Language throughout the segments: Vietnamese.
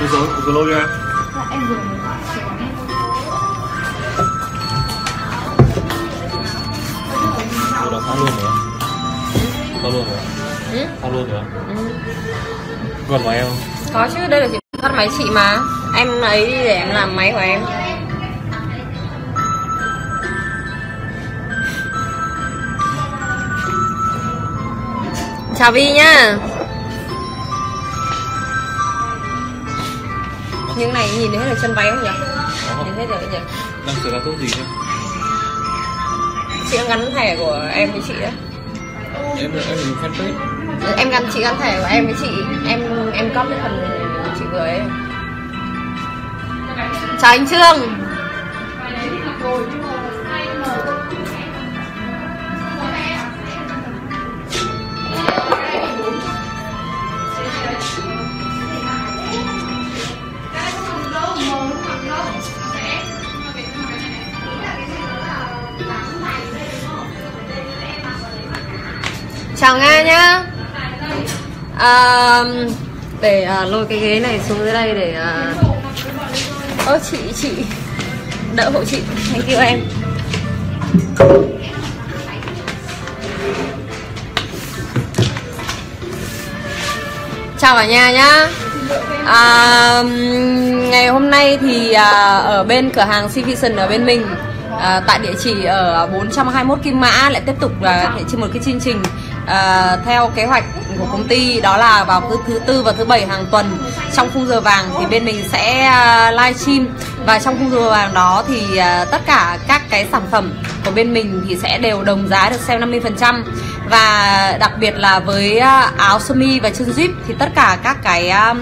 Cô rồi, cô lôi ra em vừa mới gọi Cô đã phát luôn rồi Phát luôn rồi ừ? Luôn rồi Ừ. Còn máy không? có chứ đây là chị phát máy chị mà em ấy đi để em làm máy của em chào Vi nhá. Những này nhìn thấy được chân váy không nhỉ? Nhìn thấy được nhỉ? Đang sửa ra thuốc gì chứ? chị đang gắn thẻ của em với chị đấy Em em dùng fanpage em gắn chị gắn thẻ của em với chị. Em em copy cái phần chị vừa ấy. Chào anh trương chào nga nhá. À, để à, lôi cái ghế này xuống dưới đây để à... ơ chị chị. Đỡ hộ chị. Thank you em. Chào cả nhà nhá. À, ngày hôm nay thì à, ở bên cửa hàng Civision ở bên mình à, tại địa chỉ ở 421 Kim Mã lại tiếp tục là thể trên một cái chương trình à, theo kế hoạch của công ty đó là vào thứ thứ tư và thứ bảy hàng tuần trong khung giờ vàng thì bên mình sẽ uh, live stream. Và trong khung giờ vàng đó thì uh, tất cả các cái sản phẩm của bên mình thì sẽ đều đồng giá được sale 50% và đặc biệt là với uh, áo sơ mi và chân zip thì tất cả các cái uh,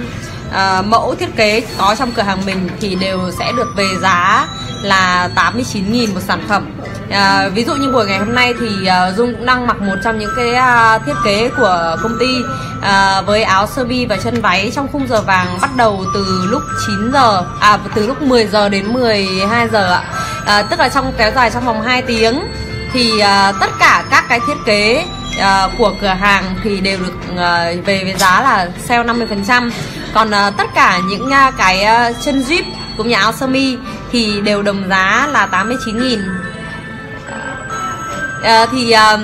à, mẫu thiết kế có trong cửa hàng mình thì đều sẽ được về giá là 89.000 một sản phẩm. À, ví dụ như buổi ngày hôm nay thì à, Dung cũng đang mặc một trong những cái à, thiết kế của công ty à, với áo sơ mi và chân váy trong khung giờ vàng bắt đầu từ lúc 9 giờ à từ lúc 10 giờ đến 12 giờ ạ. À, tức là trong kéo dài trong vòng 2 tiếng thì uh, tất cả các cái thiết kế uh, của cửa hàng thì đều được uh, về với giá là sale 50% còn uh, tất cả những uh, cái uh, chân zip cũng như áo sơ mi thì đều đồng giá là 89.000 À, thì à,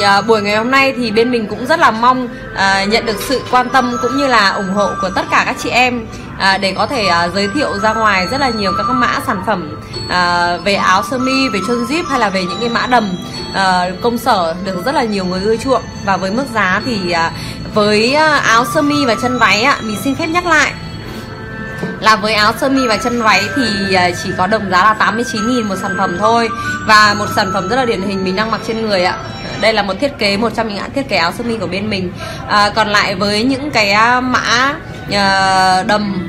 à, buổi ngày hôm nay thì bên mình cũng rất là mong à, nhận được sự quan tâm cũng như là ủng hộ của tất cả các chị em à, để có thể à, giới thiệu ra ngoài rất là nhiều các mã sản phẩm à, về áo sơ mi, về chân zip hay là về những cái mã đầm à, công sở được rất là nhiều người ưa chuộng. Và với mức giá thì à, với à, áo sơ mi và chân váy ạ mình xin phép nhắc lại là với áo sơ mi và chân váy thì à, chỉ có đồng giá là 89.000 một sản phẩm thôi. Và một sản phẩm rất là điển hình mình đang mặc trên người ạ. Đây là một thiết kế một trong những hãng thiết kế áo sơ mi của bên mình. À, còn lại với những cái à, mã à, đầm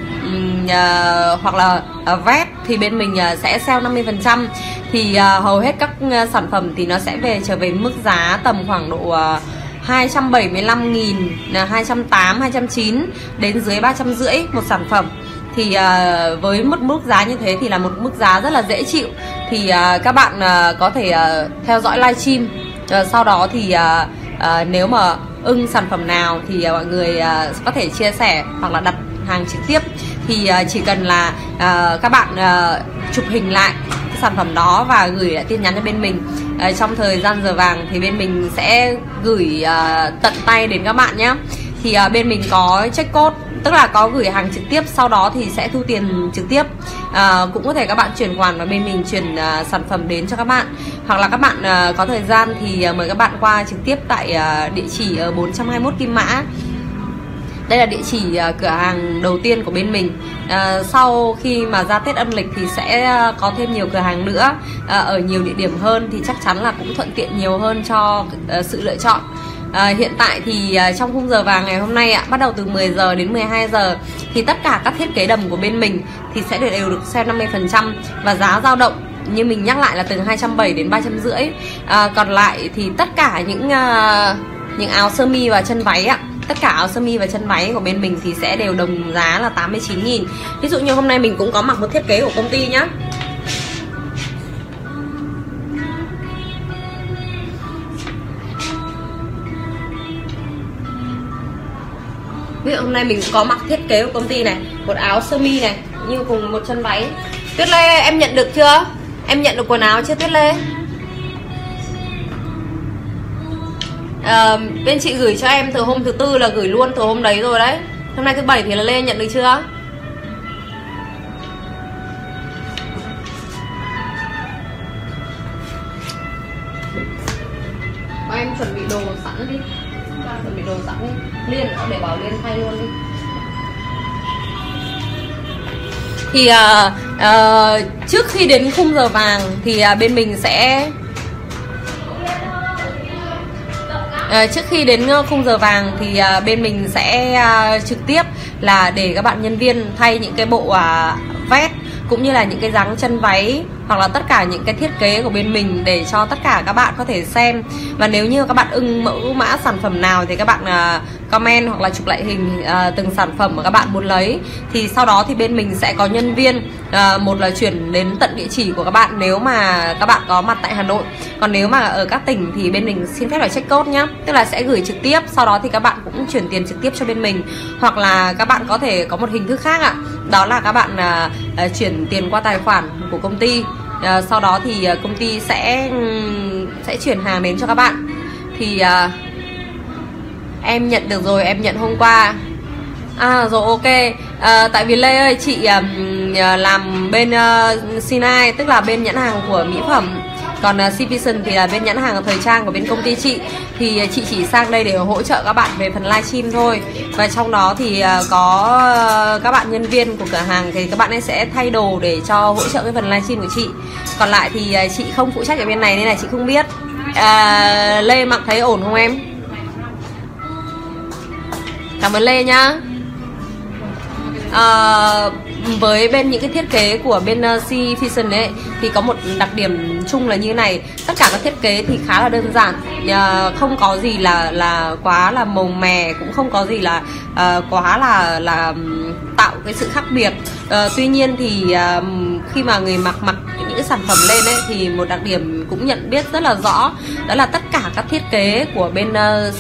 uh, hoặc là ờ, uh, vest thì bên mình uh, sẽ sale 50% thì uh, hầu hết các uh, sản phẩm thì nó sẽ về trở về mức giá tầm khoảng độ uh, 275 nghìn là 280 290 đến dưới 350 một sản phẩm. Thì uh, với một mức giá như thế thì là một mức giá rất là dễ chịu. Thì uh, các bạn uh, có thể uh, theo dõi livestream. Uh, sau đó thì uh, uh, nếu mà ưng sản phẩm nào thì à, mọi người à, có thể chia sẻ hoặc là đặt hàng trực tiếp. Thì à, chỉ cần là các bạn chụp hình lại cái sản phẩm đó và gửi lại tin nhắn cho bên mình. Trong thời gian giờ vàng thì bên mình sẽ gửi tận tay đến các bạn nhé thì bên mình có check code tức là có gửi hàng trực tiếp sau đó thì sẽ thu tiền trực tiếp. À, cũng có thể các bạn chuyển khoản và bên mình chuyển à, sản phẩm đến cho các bạn. Hoặc là các bạn à, có thời gian thì à, mời các bạn qua trực tiếp tại à, địa chỉ ở 421 Kim Mã. Đây là địa chỉ à, cửa hàng đầu tiên của bên mình. À, sau khi mà ra tết âm lịch thì sẽ à, có thêm nhiều cửa hàng nữa à, ở nhiều địa điểm hơn thì chắc chắn là cũng thuận tiện nhiều hơn cho à, sự lựa chọn. À, hiện tại thì à, trong khung giờ vàng ngày hôm nay ạ bắt đầu từ 10 giờ đến 12 giờ thì tất cả các thiết kế đầm của bên mình thì sẽ đều được xem 50% và giá dao động như mình nhắc lại là từ 270 đến 350 à, ờ, còn lại thì tất cả những à, những áo sơ mi và chân váy ạ tất cả áo sơ mi và chân váy của bên mình thì sẽ đều đồng giá là 89.000 ví dụ như hôm nay mình cũng có mặc một thiết kế của công ty nhá. Ví dụ hôm nay mình có mặc thiết kế của công ty này một áo sơ mi này như cùng một chân váy. Tuyết lê em nhận được chưa? Em nhận được quần áo chưa tuyết lê? À, bên chị gửi cho em từ hôm thứ tư là gửi luôn từ hôm đấy rồi đấy. Hôm nay thứ bảy thì là lê nhận được chưa? Liên để bảo liên thay luôn đi. Thì uh, uh, trước khi đến khung giờ vàng thì uh, bên mình sẽ uh, trước khi đến ờ, khung giờ vàng thì uh, bên mình sẽ uh, trực tiếp là để các bạn nhân viên thay những cái bộ uh, vest cũng như là những cái dáng chân váy hoặc là tất cả những cái thiết kế của bên mình để cho tất cả các bạn có thể xem. Và nếu như các bạn ưng mẫu mã sản phẩm nào thì các bạn uh, comment hoặc là chụp lại hình uh, từng sản phẩm mà các bạn muốn lấy. Thì sau đó thì bên mình sẽ có nhân viên uh, một là chuyển đến tận địa chỉ của các bạn nếu mà các bạn có mặt tại Hà Nội. Còn nếu mà ở các tỉnh thì bên mình xin phép là check code nhá. Tức là sẽ gửi trực tiếp sau đó thì các bạn cũng chuyển tiền trực tiếp cho bên mình. Hoặc là các bạn có thể có một hình thức khác ạ. Đó là các bạn uh, chuyển tiền qua tài khoản của công ty. Uh, sau đó thì công ty sẽ um, sẽ chuyển hàng đến cho các bạn. Thì uh, em nhận được rồi em nhận hôm qua. À rồi ok. À, tại vì lê ơi chị um, làm bên uh, sinai tức là bên nhãn hàng của mỹ phẩm. Còn uh, Citizen thì là bên nhãn hàng thời trang của bên công ty chị. Thì chị chỉ sang đây để hỗ trợ các bạn về phần livestream thôi. Và trong đó thì uh, có uh, các bạn nhân viên của cửa hàng thì các bạn ấy sẽ thay đồ để cho hỗ trợ cái phần livestream của chị. Còn lại thì uh, chị không phụ trách ở bên này nên là chị không biết. Uh, Lê mặc thấy ổn không em? Cảm ơn Lê nhá. À, với bên những cái thiết kế của bên ờ, uh, C Vision ấy thì có một đặc điểm chung là như thế này. Tất cả các thiết kế thì khá là đơn giản. Uh, không có gì là là quá là màu mè cũng không có gì là uh, quá là là tạo cái sự khác biệt. À, tuy nhiên thì à, khi mà người mặc mặc những cái sản phẩm lên ấy thì một đặc điểm cũng nhận biết rất là rõ đó là tất cả các thiết kế của bên uh,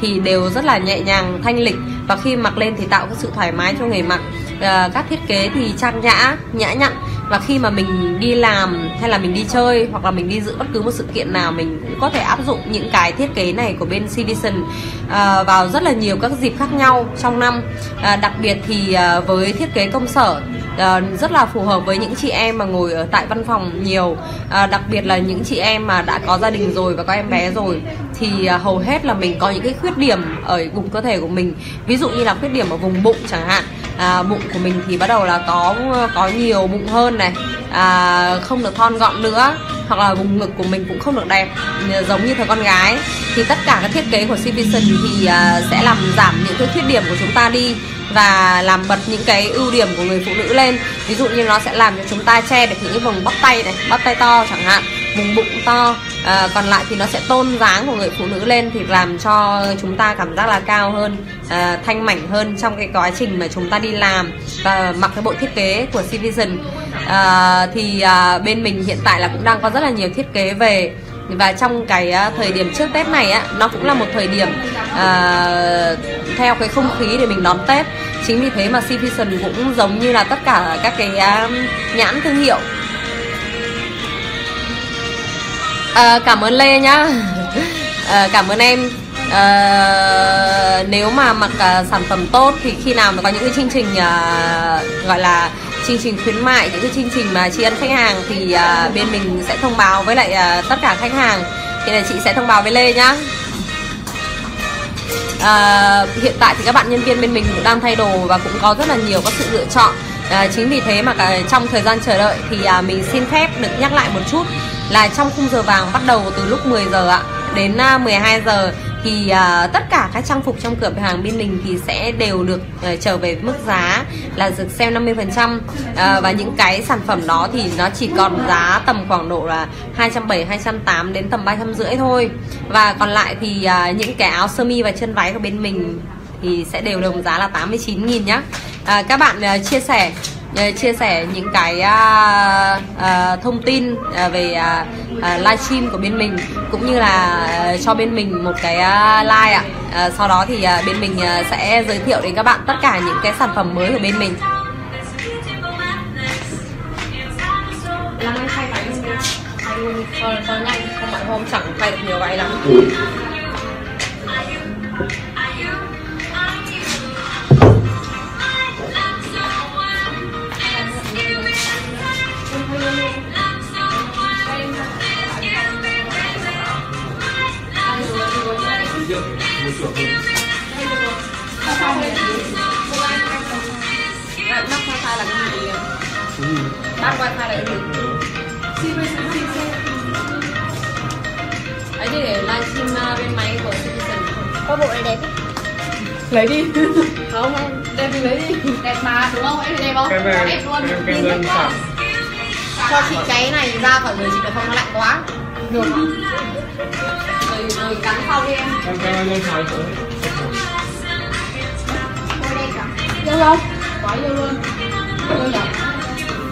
thì đều rất là nhẹ nhàng thanh lịch. Và khi mặc lên thì tạo cái sự thoải mái cho người mặc. À, các thiết kế thì trang nhã nhã nhặn và khi mà mình đi làm hay là mình đi chơi hoặc là mình đi dự bất cứ một sự kiện nào mình cũng có thể áp dụng những cái thiết kế này của bên Citizen uh, vào rất là nhiều các dịp khác nhau trong năm. Uh, đặc biệt thì uh, với thiết kế công sở uh, rất là phù hợp với những chị em mà ngồi ở tại văn phòng nhiều. Uh, đặc biệt là những chị em mà đã có gia đình rồi và có em bé rồi thì à, hầu hết là mình có những cái khuyết điểm ở vùng cơ thể của mình. Ví dụ như là khuyết điểm ở vùng bụng chẳng hạn. À, bụng của mình thì bắt đầu là có có nhiều bụng hơn này. À, không được thon gọn nữa. Hoặc là vùng ngực của mình cũng không được đẹp à, giống như thời con gái. Thì tất cả các thiết kế của Citizen thì à, sẽ làm giảm những cái khuyết điểm của chúng ta đi và làm bật những cái ưu điểm của người phụ nữ lên. Ví dụ như nó sẽ làm cho chúng ta che được những cái vùng bắp tay này bắp tay to chẳng hạn vùng bụng to à, còn lại thì nó sẽ tôn dáng của người phụ nữ lên thì làm cho chúng ta cảm giác là cao hơn à, thanh mảnh hơn trong cái quá trình mà chúng ta đi làm. Và mặc cái bộ thiết kế của Civision à, thì à, bên mình hiện tại là cũng đang có rất là nhiều thiết kế về. Và trong cái thời điểm trước Tết này á nó cũng là một thời điểm à, theo cái không khí để mình đón Tết. Chính vì thế mà Civision cũng giống như là tất cả các cái nhãn thương hiệu à, cảm ơn Lê nhá. À, cảm ơn em. À, nếu mà mặc à, sản phẩm tốt thì khi nào mà có những cái chương trình à, gọi là chương trình khuyến mại những cái chương trình mà tri ân khách hàng thì à, bên mình sẽ thông báo với lại à, tất cả khách hàng. Thì là chị sẽ thông báo với Lê nhá. À, hiện tại thì các bạn nhân viên bên mình cũng đang thay đồ và cũng có rất là nhiều các sự lựa chọn. À, chính vì thế mà cả trong thời gian chờ đợi thì à, mình xin phép được nhắc lại một chút là trong khung giờ vàng bắt đầu từ lúc 10 giờ ạ đến à, 12 giờ thì uh, tất cả các trang phục trong cửa hàng bên mình thì sẽ đều được uh, trở về mức giá là được sale 50% uh, và những cái sản phẩm đó thì nó chỉ còn giá tầm khoảng độ là 270 208 đến tầm 350 thôi. Và còn lại thì uh, những cái áo sơ mi và chân váy của bên mình thì sẽ đều đồng giá là 89 000 nhá. À, các bạn uh, chia sẻ Ờ, chia sẻ những cái à, à, thông tin à, về à, à, livestream của bên mình cũng như là à, cho bên mình một cái à, like ạ. À, sau đó thì à, bên mình à, sẽ giới thiệu đến các bạn tất cả những cái sản phẩm mới của bên mình. Ờ, Năm nay thay váy luôn nhanh Không phải hôm chẳng thay được nhiều váy lắm. Mắc wifi là cái gì ấy để livestream bên máy của Citizen Có bộ này đẹp lấy đi không không đem lấy đi Đẹp mà đúng không? Em đẹp không? Đẹp luôn cái Nhìn đơn thích quá. giản cho chị cái này ra khỏi người chị được không? Nó lạnh quá. Được. Không rồi rồi cắn sau đi em. Em cái đơn giản thôi Bộ đẹp cả. Yêu không quá yêu luôn. Yêu nhỉ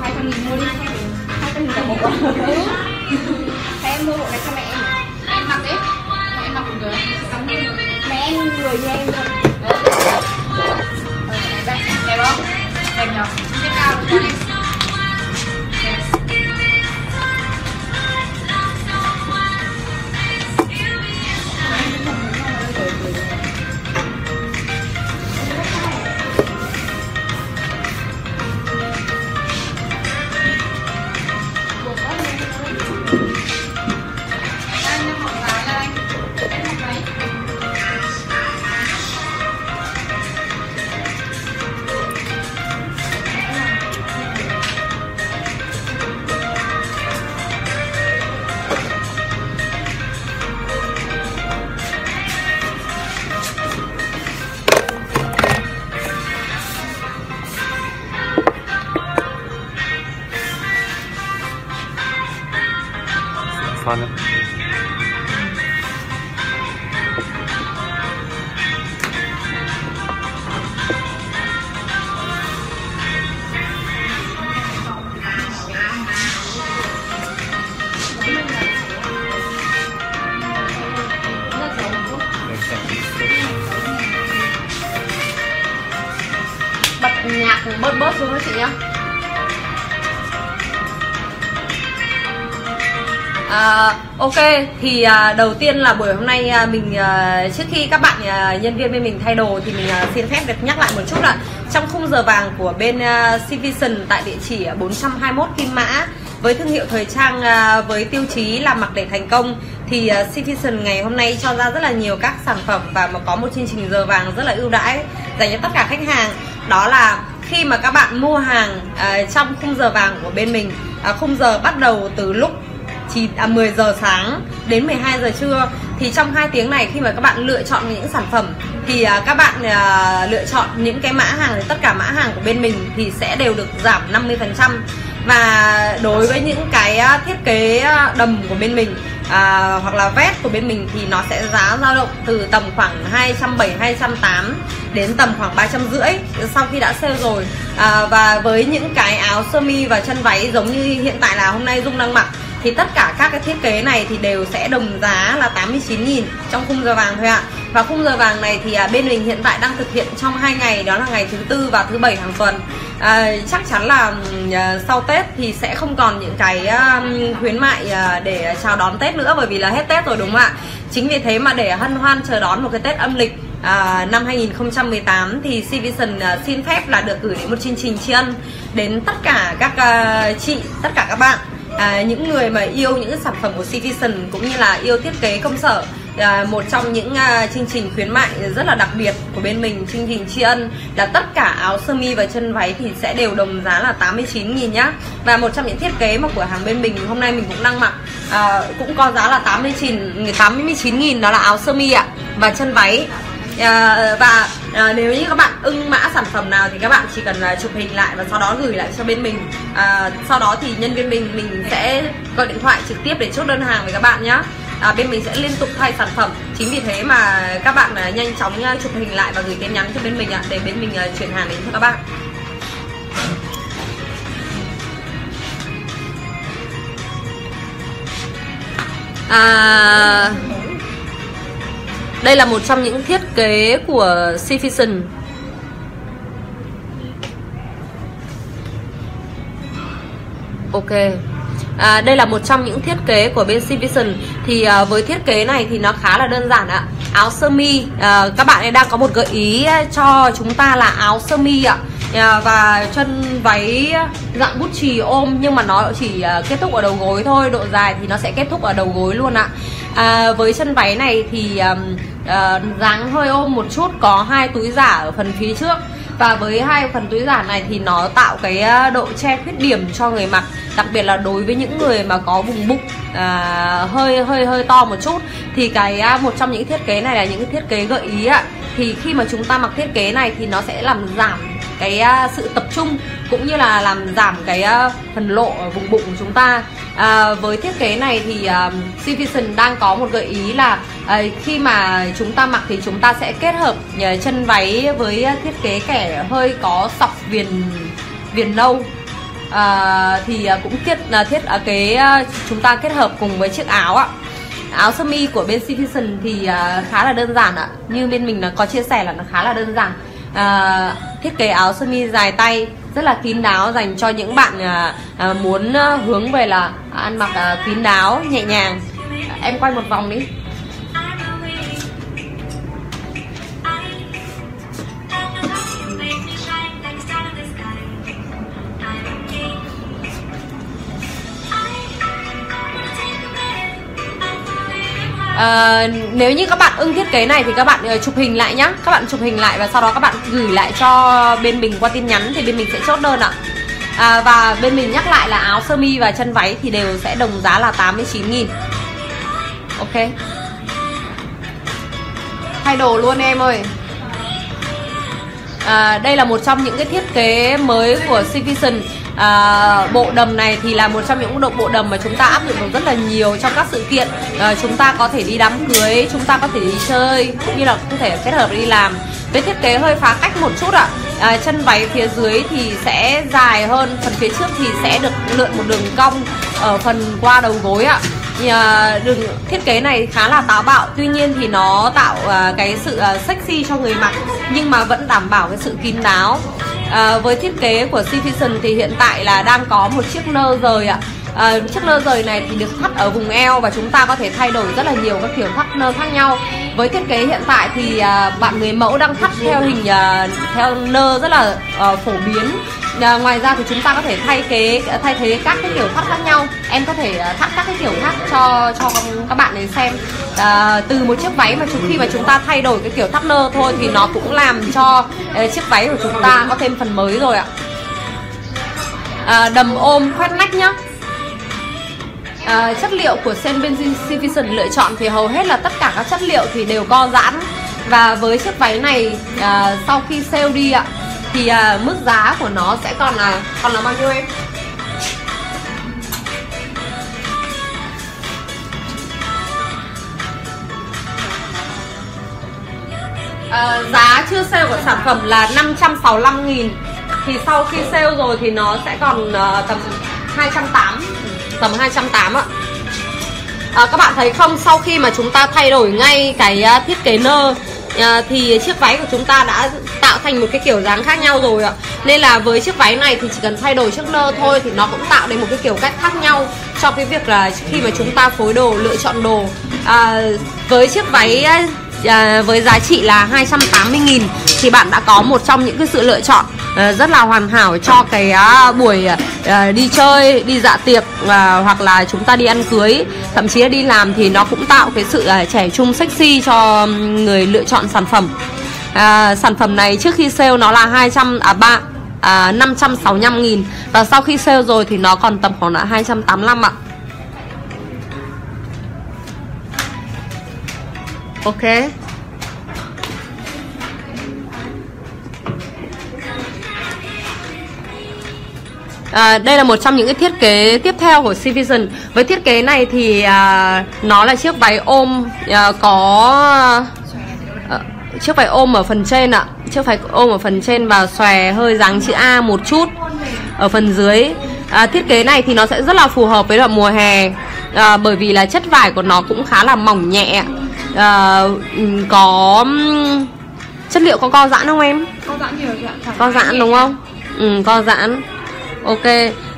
Hai trăm nghìn mua đi. Hai trăm nghìn cả bộ Ừ. Thế em mua bộ này cho mẹ em. Em mặc đấy Mẹ em mặc cũng được Mẹ em người như em luôn. Ờ, Đây, đẹp không? Đẹp nhở Trên cao cho em thì à, đầu tiên là buổi hôm nay à, mình à, trước khi các bạn à, nhân viên bên mình thay đồ thì mình à, xin phép được nhắc lại một chút là trong khung giờ vàng của bên à, Civision tại địa chỉ 421 Kim Mã với thương hiệu thời trang à, với tiêu chí là mặc để thành công thì uh, Citizen ngày hôm nay cho ra rất là nhiều các sản phẩm và mà có một chương trình giờ vàng rất là ưu đãi dành cho tất cả khách hàng. Đó là khi mà các bạn mua hàng à, trong khung giờ vàng của bên mình à, khung giờ bắt đầu từ lúc 9, à, 10 giờ sáng đến 12 giờ trưa. Thì trong hai tiếng này khi mà các bạn lựa chọn những sản phẩm thì à, các bạn à, lựa chọn những cái mã hàng thì tất cả mã hàng của bên mình thì sẽ đều được giảm 50% và đối với những cái à, thiết kế à, đầm của bên mình à, hoặc là vest của bên mình thì nó sẽ giá dao động từ tầm khoảng 270 280 đến tầm khoảng 350 sau khi đã sale rồi. À, và với những cái áo sơ mi và chân váy giống như hiện tại là hôm nay Dung đang mặc thì tất cả các cái thiết kế này thì đều sẽ đồng giá là 89.000 trong khung giờ vàng thôi ạ. Và khung giờ vàng này thì à, bên mình hiện tại đang thực hiện trong hai ngày đó là ngày thứ tư và thứ bảy hàng tuần. À, chắc chắn là à, sau Tết thì sẽ không còn những cái à, khuyến mại à, để chào đón Tết nữa bởi vì là hết Tết rồi đúng không ạ? Chính vì thế mà để hân hoan chờ đón một cái Tết âm lịch à, năm 2018 thì Civision à, xin phép là được gửi đến một chương trình tri ân đến tất cả các à, chị tất cả các bạn à, những người mà yêu những sản phẩm của Citizen cũng như là yêu thiết kế công sở à, một trong những à, chương trình khuyến mại rất là đặc biệt của bên mình chương trình tri ân là tất cả áo sơ mi và chân váy thì sẽ đều đồng giá là 89.000 nhá. Và một trong những thiết kế mà của hàng bên mình hôm nay mình cũng đang mặc à, cũng có giá là 89 89.000 đó là áo sơ mi ạ và chân váy. Ờ, và à, nếu như các bạn ưng mã sản phẩm nào thì các bạn chỉ cần là chụp hình lại và sau đó gửi lại cho bên mình. À, sau đó thì nhân viên mình mình sẽ gọi điện thoại trực tiếp để chốt đơn hàng với các bạn nhé à, bên mình sẽ liên tục thay sản phẩm. Chính vì thế mà các bạn à, nhanh chóng à, chụp hình lại và gửi tin nhắn cho bên mình ạ à, để bên mình à, chuyển hàng đến cho các bạn. À đây là một trong những thiết kế của Citizen. Ok. À, Đây là một trong những thiết kế của bên Citizen. Thì à, với thiết kế này thì nó khá là đơn giản ạ. Áo sơ mi à, Các bạn ấy đang có một gợi ý à, cho chúng ta là áo sơ mi ạ. À, Và chân váy dạng bút chì ôm Nhưng mà nó chỉ à, kết thúc ở đầu gối thôi Độ dài thì nó sẽ kết thúc ở đầu gối luôn ạ à, Với chân váy này thì um, à, ờ, dáng hơi ôm một chút Có hai túi giả ở phần phía trước. Và với hai phần túi giả này thì nó tạo cái ờ, độ che khuyết điểm cho người mặc đặc biệt là đối với những người mà có vùng bụng à, hơi hơi hơi to một chút. Thì cái à, một trong những thiết kế này là những thiết kế gợi ý ạ. Thì khi mà chúng ta mặc thiết kế này thì nó sẽ làm giảm cái uh, sự tập trung cũng như là làm giảm cái uh, phần lộ ở vùng bụng của chúng ta. À, với thiết kế này thì uh, đang có một gợi ý là uh, khi mà chúng ta mặc thì chúng ta sẽ kết hợp uh, chân váy với thiết kế kẻ hơi có sọc viền viền nâu. À, thì cũng thiết là thiết ở cái chúng ta kết hợp cùng với chiếc áo ạ. Áo sơ mi của bên Citizen thì khá là đơn giản ạ. Như bên mình là có chia sẻ là nó khá là đơn giản à, thiết kế áo sơ mi dài tay rất là kín đáo dành cho những bạn à, à, muốn hướng về là ăn mặc à, kín đáo nhẹ nhàng. Em quay một vòng đi. À, nếu như các bạn ưng thiết kế này thì các bạn uh, chụp hình lại nhá. Các bạn chụp hình lại và sau đó các bạn gửi lại cho bên mình qua tin nhắn thì bên mình sẽ chốt đơn ạ. À, và bên mình nhắc lại là áo sơ mi và chân váy thì đều sẽ đồng giá là 89 nghìn. Ok. Thay đồ luôn em ơi. À, đây là một trong những cái thiết kế mới của Citizen à, bộ đầm này thì là một trong những bộ đầm mà chúng ta áp dụng được rất là nhiều trong các sự kiện. À, chúng ta có thể đi đám cưới chúng ta có thể đi chơi cũng như là có thể kết hợp đi làm. Với thiết kế hơi phá cách một chút ạ. À, chân váy phía dưới thì sẽ dài hơn phần phía trước thì sẽ được lượn một đường cong ở phần qua đầu gối ạ. À, đường thiết kế này khá là táo bạo tuy nhiên thì nó tạo à, cái sự à, sexy cho người mặc nhưng mà vẫn đảm bảo cái sự kín đáo à, với thiết kế của Citizen thì hiện tại là đang có một chiếc nơ rời ạ à, chiếc nơ rời này thì được thắt ở vùng eo và chúng ta có thể thay đổi rất là nhiều các kiểu thắt nơ khác nhau. Với thiết kế hiện tại thì à, bạn người mẫu đang thắt theo hình à, theo nơ rất là à, phổ biến. À, ngoài ra thì chúng ta có thể thay kế thay thế các cái kiểu thắt khác nhau. Em có thể thắt các cái kiểu khác cho cho các bạn để xem. À, từ một chiếc váy mà chúng khi mà chúng ta thay đổi cái kiểu thắt nơ thôi thì nó cũng làm cho à, chiếc váy của chúng ta có thêm phần mới rồi ạ. À, đầm ôm khoét nách nhá à, chất liệu của Sen Benzin Civision lựa chọn thì hầu hết là tất cả các chất liệu thì đều co giãn. Và với chiếc váy này à, sau khi sale đi ạ thì à, mức giá của nó sẽ còn là còn là bao nhiêu em? À, giá chưa sale của sản phẩm là 565 nghìn. Thì sau khi sale rồi thì nó sẽ còn uh, tầm 280 tầm 280 ạ. À, các bạn thấy không? Sau khi mà chúng ta thay đổi ngay cái à, thiết kế nơ à, thì chiếc váy của chúng ta đã tạo thành một cái kiểu dáng khác nhau rồi ạ. Nên là với chiếc váy này thì chỉ cần thay đổi chiếc nơ thôi thì nó cũng tạo nên một cái kiểu cách khác nhau cho cái việc là khi mà chúng ta phối đồ lựa chọn đồ. À, với chiếc váy à, à, với giá trị là 280.000 thì bạn đã có một trong những cái sự lựa chọn à, rất là hoàn hảo cho cái à, buổi à, à, đi chơi, đi dạ tiệc à, hoặc là chúng ta đi ăn cưới, thậm chí là đi làm thì nó cũng tạo cái sự à, trẻ trung sexy cho người lựa chọn sản phẩm. À, sản phẩm này trước khi sale nó là 200 à 3 à, 565 nghìn Và sau khi sale rồi thì nó còn tầm khoảng là 285 ạ Ok. À, đây là một trong những cái thiết kế tiếp theo của Civision Với thiết kế này thì à, nó là chiếc váy ôm à, có à, chiếc váy ôm ở phần trên ạ. Chiếc váy ôm ở phần trên và xòe hơi dáng chữ A một chút ở phần dưới. À, thiết kế này thì nó sẽ rất là phù hợp với là mùa hè. À, bởi vì là chất vải của nó cũng khá là mỏng nhẹ à, có chất liệu có co giãn không em? Co giãn nhiều ạ co giãn đúng không? Ừ co giãn. Ok.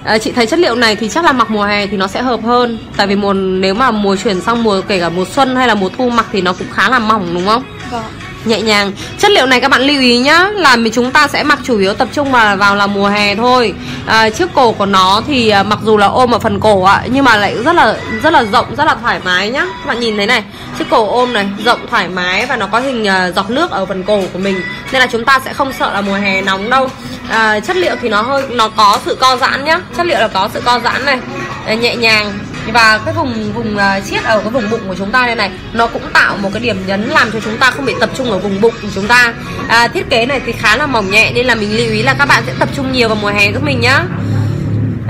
À, chị thấy chất liệu này thì chắc là mặc mùa hè thì nó sẽ hợp hơn. Tại vì mùa nếu mà mùa chuyển sang mùa kể cả mùa xuân hay là mùa thu mặc thì nó cũng khá là mỏng đúng không? Vâng nhẹ nhàng. Chất liệu này các bạn lưu ý nhá là mình chúng ta sẽ mặc chủ yếu tập trung vào vào là mùa hè thôi. À, chiếc cổ của nó thì à, mặc dù là ôm ở phần cổ ạ nhưng mà lại rất là rất là rộng rất là thoải mái nhá. Các bạn nhìn thấy này chiếc cổ ôm này rộng thoải mái và nó có hình à, giọt nước ở phần cổ của mình. Nên là chúng ta sẽ không sợ là mùa hè nóng đâu. À, chất liệu thì nó hơi nó có sự co giãn nhá. Chất liệu là có sự co giãn này. À, nhẹ nhàng và cái vùng vùng à, chiết ở cái vùng bụng của chúng ta đây này nó cũng tạo một cái điểm nhấn làm cho chúng ta không bị tập trung ở vùng bụng của chúng ta. À, thiết kế này thì khá là mỏng nhẹ nên là mình lưu ý là các bạn sẽ tập trung nhiều vào mùa hè giúp mình nhá.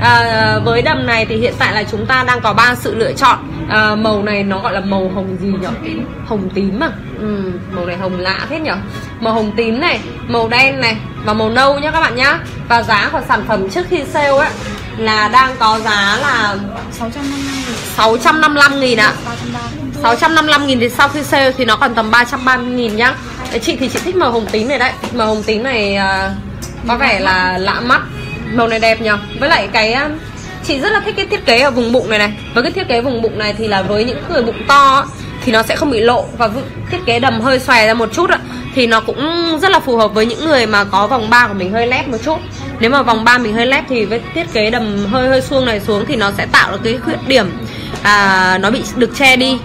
À, với đầm này thì hiện tại là chúng ta đang có ba sự lựa chọn. À, màu này nó gọi là màu hồng gì nhỉ hồng tím à? Ừ, màu này hồng lạ thế nhỉ màu hồng tím này màu đen này và màu nâu nhá các bạn nhá. Và giá của sản phẩm trước khi sale ấy là đang có giá là 655 655 nghìn ạ. 330 655 nghìn thì sau khi sale thì nó còn tầm 330 nghìn nhá. Đấy, Chị thì chị thích màu hồng tím này đấy. Màu hồng tím này à, có vẻ là lạ mắt. Màu này đẹp nhờ. Với lại cái à, chị rất là thích cái thiết kế ở vùng bụng này này. Với cái thiết kế vùng bụng này thì là với những người bụng to thì nó sẽ không bị lộ và thiết kế đầm hơi xòe ra một chút ạ thì nó cũng rất là phù hợp với những người mà có vòng ba của mình hơi lép một chút. Nếu mà vòng ba mình hơi lép thì với thiết kế đầm hơi hơi xuông này xuống thì nó sẽ tạo được cái khuyết điểm à, nó bị được che đi.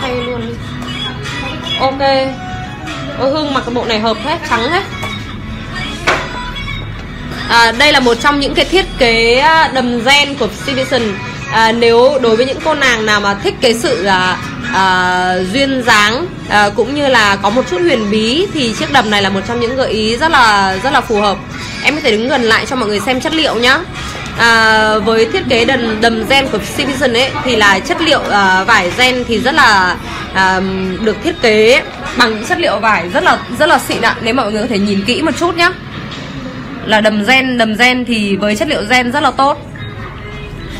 Hay luôn. Đi ok. Ôi Hương mặc cái bộ này hợp hết trắng hết. À, đây là một trong những cái thiết kế à, đầm gen của Citizen à, nếu đối với những cô nàng nào mà thích cái sự là à, duyên dáng à, cũng như là có một chút huyền bí thì chiếc đầm này là một trong những gợi ý rất là rất là phù hợp. Em có thể đứng gần lại cho mọi người xem chất liệu nhá. À, với thiết kế đầm đầm gen của Citizen ấy thì là chất liệu à, vải gen thì rất là à, được thiết kế bằng những chất liệu vải rất là rất là xịn ạ. Nếu mọi người có thể nhìn kỹ một chút nhá. Là đầm gen đầm gen thì với chất liệu gen rất là tốt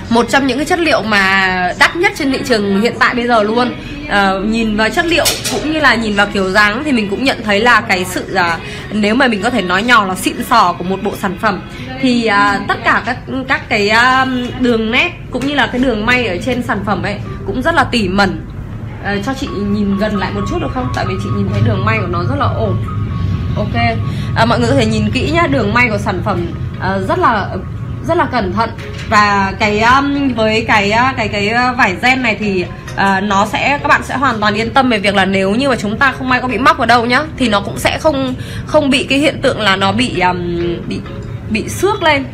một trong những cái chất liệu mà đắt nhất trên thị trường hiện tại bây giờ luôn. À, nhìn vào chất liệu cũng như là nhìn vào kiểu dáng thì mình cũng nhận thấy là cái sự là nếu mà mình có thể nói nhỏ là xịn sò của một bộ sản phẩm thì à, tất cả các các cái à, đường nét cũng như là cái đường may ở trên sản phẩm ấy cũng rất là tỉ mẩn. À, cho chị nhìn gần lại một chút được không? Tại vì chị nhìn thấy đường may của nó rất là ổn. Ok. À, mọi người có thể nhìn kỹ nhá đường may của sản phẩm à, rất là rất là cẩn thận. Và cái um, với cái uh, cái cái uh, vải gen này thì uh, nó sẽ các bạn sẽ hoàn toàn yên tâm về việc là nếu như mà chúng ta không may có bị mắc vào đâu nhá thì nó cũng sẽ không không bị cái hiện tượng là nó bị um, bị bị xước lên.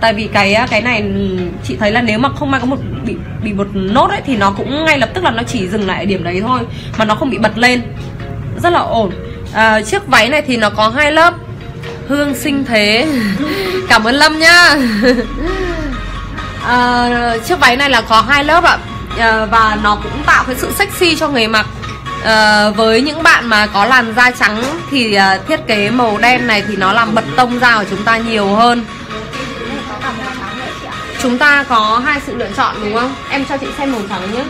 Tại vì cái uh, cái này ừ, chị thấy là nếu mà không may có một bị bị một nốt ấy thì nó cũng ngay lập tức là nó chỉ dừng lại ở điểm đấy thôi mà nó không bị bật lên. Rất là ổn. À, chiếc váy này thì nó có hai lớp hương sinh thế. Cảm ơn lâm nhá. À, chiếc váy này là có hai lớp ạ. À, và nó cũng tạo cái sự sexy cho người mặc. À, với những bạn mà có làn da trắng thì à, thiết kế màu đen này thì nó làm bật tông da của chúng ta nhiều hơn. Chúng ta có hai sự lựa chọn đúng không? Em cho chị xem màu trắng nhé.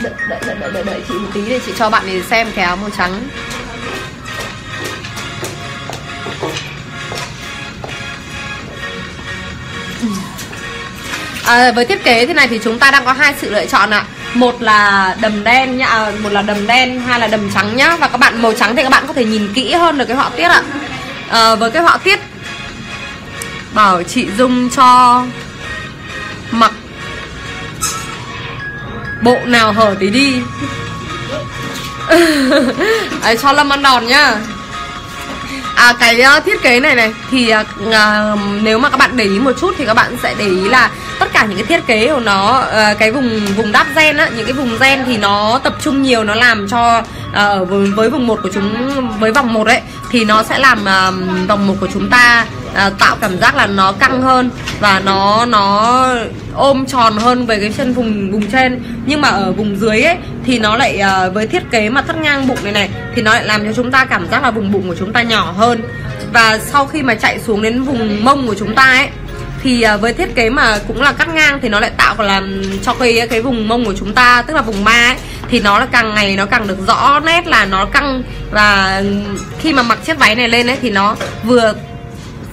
Đợi, đợi, đợi, đợi, đợi, đợi chị một tí để chị cho bạn ấy xem cái áo màu trắng À, với thiết kế thế này thì chúng ta đang có hai sự lựa chọn ạ một là đầm đen nhá à, một là đầm đen hai là đầm trắng nhá và các bạn màu trắng thì các bạn có thể nhìn kỹ hơn được cái họa tiết ạ à, với cái họa tiết bảo chị dung cho bộ nào hở tí đi. Đấy, cho lâm ăn đòn nhá. À cái uh, thiết kế này này thì uh, nếu mà các bạn để ý một chút thì các bạn sẽ để ý là tất cả những cái thiết kế của nó uh, cái vùng vùng đáp gen á những cái vùng gen thì nó tập trung nhiều nó làm cho uh, với, với vùng một của chúng với vòng một ấy thì nó sẽ làm uh, vòng một của chúng ta uh, tạo cảm giác là nó căng hơn và nó nó ôm tròn hơn về cái chân vùng vùng trên. Nhưng mà ở vùng dưới ấy, thì nó lại à, với thiết kế mà thắt ngang bụng này này, thì nó lại làm cho chúng ta cảm giác là vùng bụng của chúng ta nhỏ hơn. Và sau khi mà chạy xuống đến vùng mông của chúng ta ấy, thì à, với thiết kế mà cũng là cắt ngang thì nó lại tạo làm cho cái cái vùng mông của chúng ta, tức là vùng ma ấy, thì nó là càng ngày nó càng được rõ nét là nó căng. Và khi mà mặc chiếc váy này lên ấy, thì nó vừa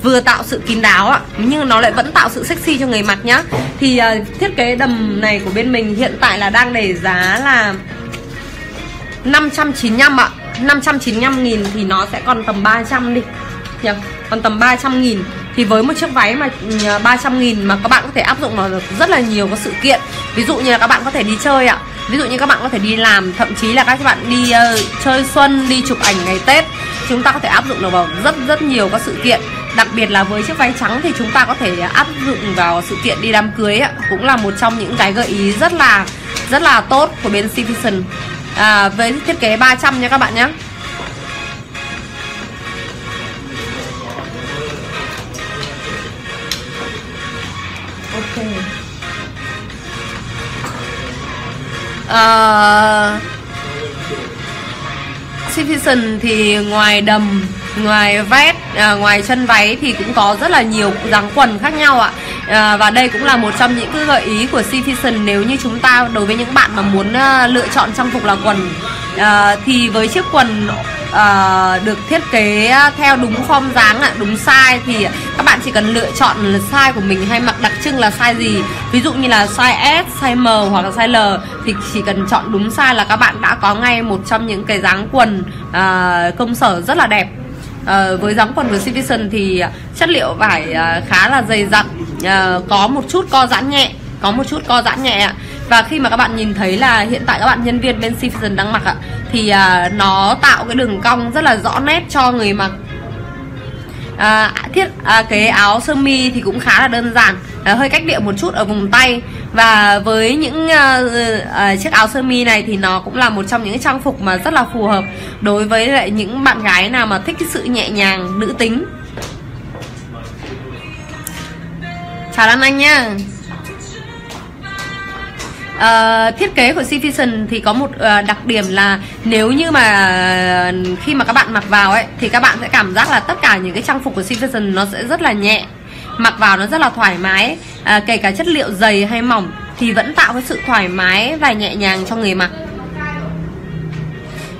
vừa tạo sự kín đáo ạ nhưng nó lại vẫn tạo sự sexy cho người mặc nhá. Thì uh, thiết kế đầm này của bên mình hiện tại là đang để giá là 595 ạ. 595 nghìn thì nó sẽ còn tầm 300 đi. Nhỉ? còn tầm 300 nghìn. Thì với một chiếc váy mà ừ, 300 nghìn mà các bạn có thể áp dụng vào được rất là nhiều các sự kiện. Ví dụ như là các bạn có thể đi chơi ạ. Ví dụ như các bạn có thể đi làm thậm chí là các bạn đi uh, chơi xuân đi chụp ảnh ngày tết. Chúng ta có thể áp dụng được vào rất rất nhiều các sự kiện đặc biệt là với chiếc váy trắng thì chúng ta có thể áp dụng vào sự kiện đi đám cưới ạ. Cũng là một trong những cái gợi ý rất là rất là tốt của bên Citizen. À, với thiết kế 300 nha các bạn nhé. Ok. À, Citizen thì ngoài đầm ngoài vest à, ngoài chân váy thì cũng có rất là nhiều dáng quần khác nhau ạ. À, và đây cũng là một trong những cái gợi ý của Citizen nếu như chúng ta đối với những bạn mà muốn à, lựa chọn trang phục là quần. À, thì với chiếc quần à, được thiết kế à, theo đúng form dáng ạ đúng size thì các bạn chỉ cần lựa chọn size của mình hay mặc đặc trưng là size gì. Ví dụ như là size S size M hoặc là size L thì chỉ cần chọn đúng size là các bạn đã có ngay một trong những cái dáng quần à, công sở rất là đẹp. Ờ, à, với dáng quần của Citizen thì chất liệu vải à, khá là dày dặn à, có một chút co giãn nhẹ có một chút co giãn nhẹ và khi mà các bạn nhìn thấy là hiện tại các bạn nhân viên bên Citizen đang mặc ạ thì à, nó tạo cái đường cong rất là rõ nét cho người mặc. À, thiết à, cái áo sơ mi thì cũng khá là đơn giản à, hơi cách điệu một chút ở vùng tay. Và với những à, à, chiếc áo sơ mi này thì nó cũng là một trong những trang phục mà rất là phù hợp đối với lại những bạn gái nào mà thích cái sự nhẹ nhàng nữ tính. Chào Lan Anh nhá. Uh, thiết kế của Citizen thì có một uh, đặc điểm là nếu như mà khi mà các bạn mặc vào ấy thì các bạn sẽ cảm giác là tất cả những cái trang phục của Citizen nó sẽ rất là nhẹ mặc vào nó rất là thoải mái. À, kể cả chất liệu dày hay mỏng thì vẫn tạo cái sự thoải mái và nhẹ nhàng cho người mặc.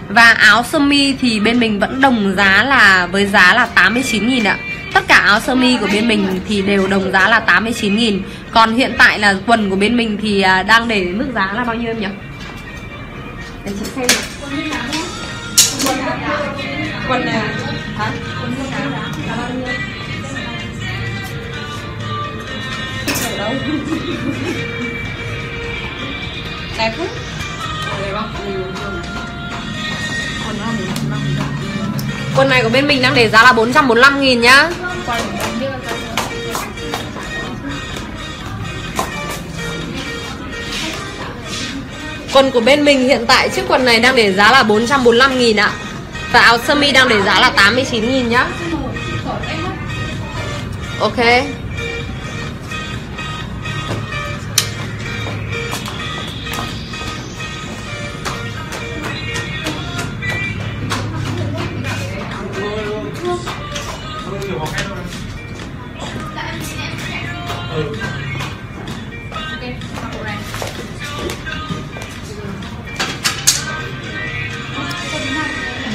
Và áo sơ mi thì bên mình vẫn đồng giá là với giá là 89.000 ạ. Tất cả áo sơ mi của bên mình thì đều đồng giá là 89 nghìn. Còn hiện tại là quần của bên mình thì à, đang để mức giá là bao nhiêu em nhỉ? Để chị xem Quần này Hả? Đâu? Đẹp không? Đẹp không? Quần Quần này của bên mình đang để giá là 445 nghìn nhá Quần của bên mình hiện tại chiếc quần này đang để giá là 445 nghìn ạ Và áo sơ mi đang để giá là 89 nghìn nhá Ok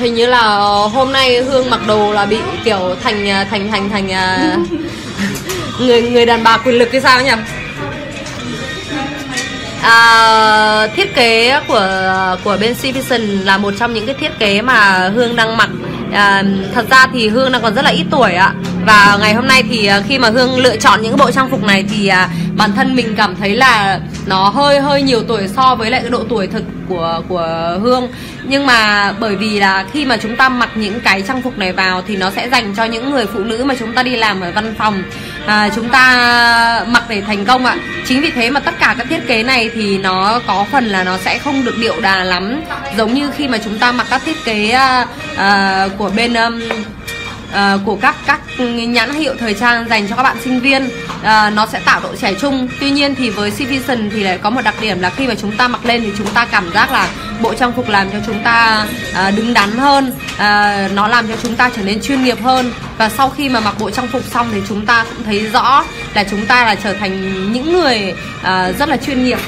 hình như là hôm nay hương mặc đồ là bị kiểu thành à, thành thành thành à, người người đàn bà quyền lực hay sao nhỉ? À, thiết kế của của bên Citizen là một trong những cái thiết kế mà hương đang mặc. À, thật ra thì hương đang còn rất là ít tuổi ạ. Và ngày hôm nay thì à, khi mà hương lựa chọn những bộ trang phục này thì à, bản thân mình cảm thấy là nó hơi hơi nhiều tuổi so với lại cái độ tuổi thực của của hương. Nhưng mà bởi vì là khi mà chúng ta mặc những cái trang phục này vào thì nó sẽ dành cho những người phụ nữ mà chúng ta đi làm ở văn phòng à, chúng ta mặc để thành công ạ. Chính vì thế mà tất cả các thiết kế này thì nó có phần là nó sẽ không được điệu đà lắm. Giống như khi mà chúng ta mặc các thiết kế à, à, của bên um, Ờ, của các các nhãn hiệu thời trang dành cho các bạn sinh viên. À, nó sẽ tạo độ trẻ trung. Tuy nhiên thì với Citizen thì lại có một đặc điểm là khi mà chúng ta mặc lên thì chúng ta cảm giác là bộ trang phục làm cho chúng ta à, đứng đắn hơn. À, nó làm cho chúng ta trở nên chuyên nghiệp hơn. Và sau khi mà mặc bộ trang phục xong thì chúng ta cũng thấy rõ là chúng ta là trở thành những người à, rất là chuyên nghiệp.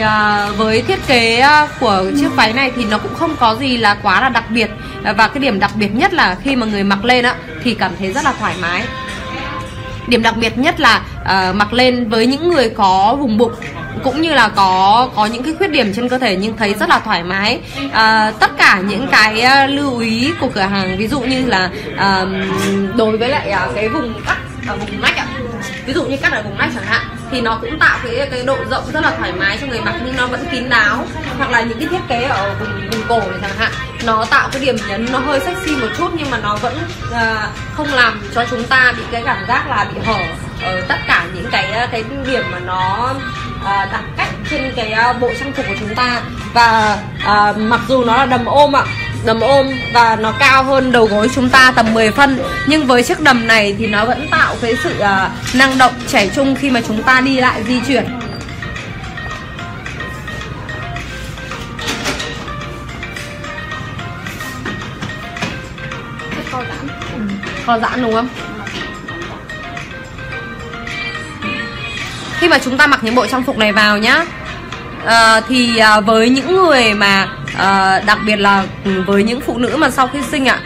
Ờ, với thiết kế ờ, của chiếc váy này thì nó cũng không có gì là quá là đặc biệt. Ờ, và cái điểm đặc biệt nhất là khi mà người mặc lên á thì cảm thấy rất là thoải mái. Điểm đặc biệt nhất là uh, mặc lên với những người có vùng bụng cũng như là có có những cái khuyết điểm trên cơ thể nhưng thấy rất là thoải mái. À, tất cả những cái uh, lưu ý của cửa hàng ví dụ như là uh, đối với lại uh, cái vùng cắt ở vùng nách ạ. Ví dụ như cắt ở vùng nách chẳng hạn thì nó cũng tạo cái cái độ rộng rất là thoải mái cho người mặc nhưng nó vẫn kín đáo. Hoặc là những cái thiết kế ở vùng vùng cổ này chẳng hạn nó tạo cái điểm nhấn nó hơi sexy một chút nhưng mà nó vẫn uh, không làm cho chúng ta bị cái cảm giác là bị hở ở tất cả những cái à, cái điểm mà nó uh, đặt cách trên cái uh, bộ trang phục của chúng ta. Và uh, mặc dù nó là đầm ôm ạ đầm ôm và nó cao hơn đầu gối chúng ta tầm 10 phân. Nhưng với chiếc đầm này thì nó vẫn tạo cái sự uh, năng động chảy trung khi mà chúng ta đi lại di chuyển. Co giãn. Ừ. Co giãn đúng không? Khi mà chúng ta mặc những bộ trang phục này vào nhá à, thì à, với những người mà à, đặc biệt là với những phụ nữ mà sau khi sinh ạ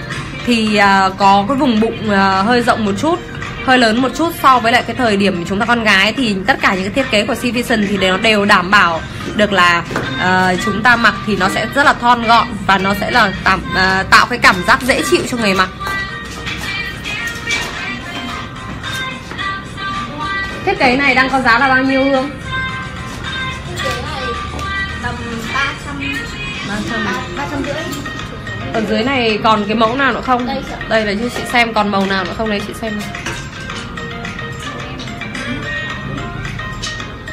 thì à, có cái vùng bụng à, hơi rộng một chút hơi lớn một chút so với lại cái thời điểm chúng ta con gái thì tất cả những cái thiết kế của C Vision thì nó đều đảm bảo được là uh, chúng ta mặc thì nó sẽ rất là thon gọn và nó sẽ là tạo, uh, ờ, tạo cái cảm giác dễ chịu cho người mặc. Thiết kế này đang có giá là bao nhiêu hương? Thiết kế này tầm ba trăm ba trăm ba trăm rưỡi. Ở dưới này còn cái mẫu nào nữa không? Đây là cho chị xem còn màu nào nữa không? Đấy chị xem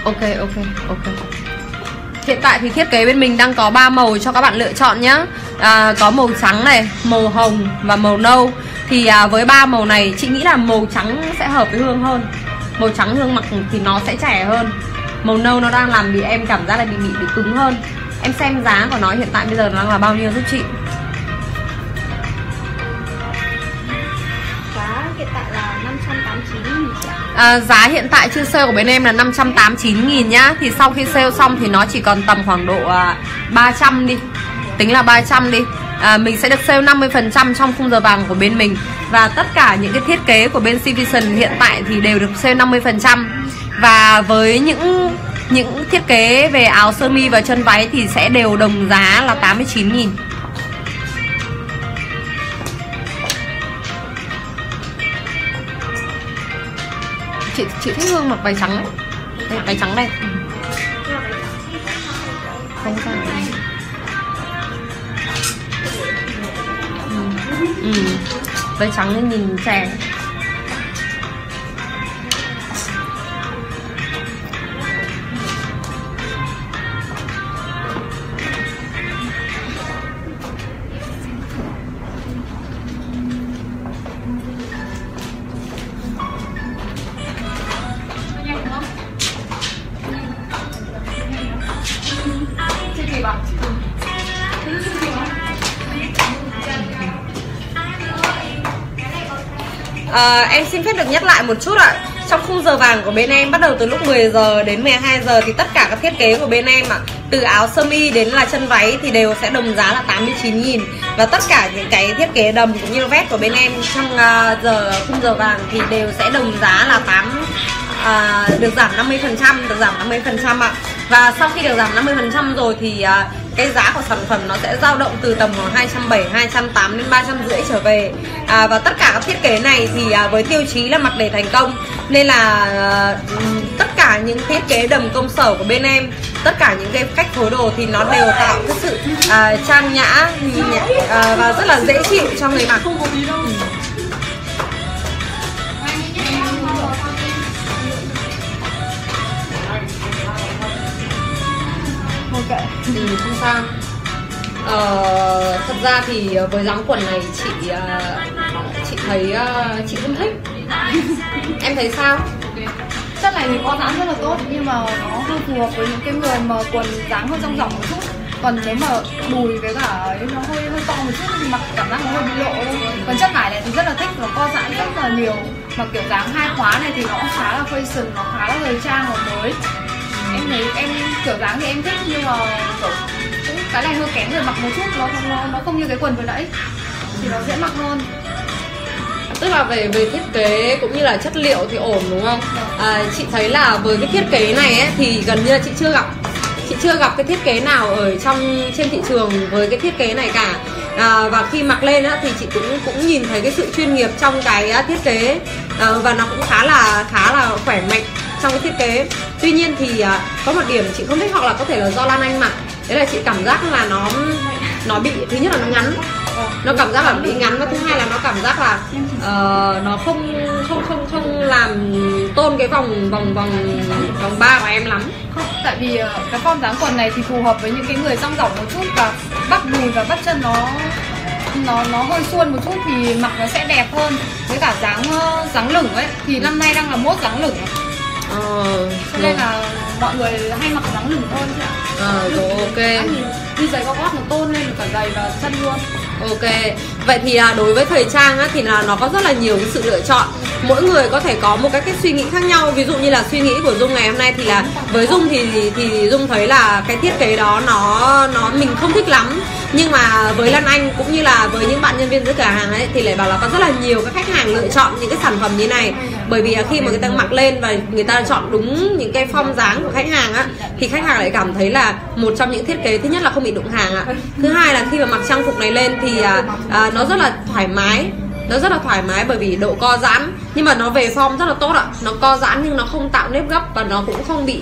ok ok ok. Hiện tại thì thiết kế bên mình đang có 3 màu cho các bạn lựa chọn nhá. À, có màu trắng này màu hồng và màu nâu. Thì à, với ba màu này chị nghĩ là màu trắng sẽ hợp với hương hơn. Màu trắng hương mặc thì nó sẽ trẻ hơn. Màu nâu nó đang làm bị em cảm giác là bị bị, bị cứng hơn em xem giá của nó hiện tại bây giờ nó đang là bao nhiêu giúp chị? Giá hiện tại là 589 nghìn chị ạ. À, giá hiện tại trên sale của bên em là 589 nghìn nhá. Thì sau khi sale xong thì nó chỉ còn tầm khoảng độ à, 300 đi. Tính là 300 đi. À, Mình sẽ được sale 50% trong khung giờ vàng của bên mình. Và tất cả những cái thiết kế của bên Citizen hiện tại thì đều được sale 50% Và với những những thiết kế về áo sơ mi và chân váy thì sẽ đều đồng giá là 89 nghìn. Chị chị thích hương mặc váy trắng đấy. Đây, váy trắng đây. Không sao. Ừ. ừ. váy trắng nên nhìn trẻ Phép được nhắc lại một chút ạ. Trong khung giờ vàng của bên em bắt đầu từ lúc 10 giờ đến 12 giờ Thì tất cả các thiết kế của bên em ạ Từ áo sơ mi đến là chân váy thì đều sẽ đồng giá là 89 nghìn. Và tất cả những cái thiết kế đầm cũng như vest của bên em trong uh, giờ khung giờ vàng thì đều sẽ đồng giá là 8 à, được giảm 50% được giảm 50% ạ. Và sau khi được giảm 50% rồi thì à, cái giá của sản phẩm nó sẽ dao động từ tầm khoảng 270, 280 đến 350 trở về. À, và tất cả các thiết kế này thì à, với tiêu chí là mặc để thành công. Nên là à, tất cả những thiết kế đầm công sở của bên em tất cả những cái cách phối đồ thì nó đều tạo cái sự à, trang nhã, nhã à, và rất là dễ chịu cho người mặc. Ừ. ừ, không sao. Ờ, thật ra thì với dáng quần này chị ờ, chị thấy ờ, chị không thích. Em thấy sao? Chất này thì có giãn rất là tốt nhưng mà nó hơi phù hợp với những cái người mà quần dáng hơi trong rộng một chút. Còn nếu mà đùi với cả ấy nó hơi hơi to một chút thì mặc cảm giác nó hơi bị lộ. Còn chất vải này thì rất là thích nó co giãn rất là nhiều. Mà kiểu dáng hai khóa này thì nó cũng khá là fashion nó khá là thời trang và mới thấy em kiểu dáng thì em thích nhưng mà kiểu cũng cái này hơi kén người mặc một chút nó không nó, nó không như cái quần vừa nãy. Thì nó dễ mặc hơn. Tức là về về thiết kế cũng như là chất liệu thì ổn đúng không? À, chị thấy là với cái thiết kế này ấy, thì gần như là chị chưa gặp chị chưa gặp cái thiết kế nào ở trong trên thị trường với cái thiết kế này cả. À, và khi mặc lên á, thì chị cũng cũng nhìn thấy cái sự chuyên nghiệp trong cái thiết kế. À, và nó cũng khá là khá là khỏe mạnh trong cái thiết kế. Tuy nhiên thì à, có một điểm chị không thích hoặc là có thể là do Lan Anh mặc đấy là chị cảm giác là nó nó bị thứ nhất là nó ngắn. Nó cảm giác là bị ngắn và thứ hai là nó cảm giác là uh, nó không không không không làm tôn cái vòng vòng vòng vòng ba của em lắm. Không tại vì ờ, cái form dáng quần này thì phù hợp với những cái người rong rỏng một chút và bắp đùi và bắp chân nó nó nó hơi suôn một chút thì mặc nó sẽ đẹp hơn. Với cả dáng ờ, dáng lửng ấy thì năm nay đang là mốt dáng lửng ờ, cho nên là mọi người hay mặc dáng lửng hơn chứ ạ. Ờ, rồi ok. Đi giày cao gót nó tôn lên được cả giày và chân luôn. Ok, vậy thì à, đối với thời trang á, thì là nó có rất là nhiều cái sự lựa chọn. Mỗi người có thể có một cái cách suy nghĩ khác nhau. Ví dụ như là suy nghĩ của Dung ngày hôm nay thì là Với Dung thì thì Dung thấy là cái thiết kế đó nó nó mình không thích lắm. Nhưng mà với Lan Anh cũng như là với những bạn nhân viên dưới cửa hàng ấy Thì lại bảo là có rất là nhiều các khách hàng lựa chọn những cái sản phẩm như này. Bởi vì khi mà người ta mặc lên và người ta chọn đúng những cái form dáng của khách hàng á Thì khách hàng lại cảm thấy là một trong những thiết kế thứ nhất là không bị đụng hàng ạ. Thứ hai là khi mà mặc trang phục này lên thì thì à, à, nó rất là thoải mái. Nó rất là thoải mái bởi vì độ co giãn. Nhưng mà nó về form rất là tốt ạ. Nó co giãn nhưng nó không tạo nếp gấp và nó cũng không bị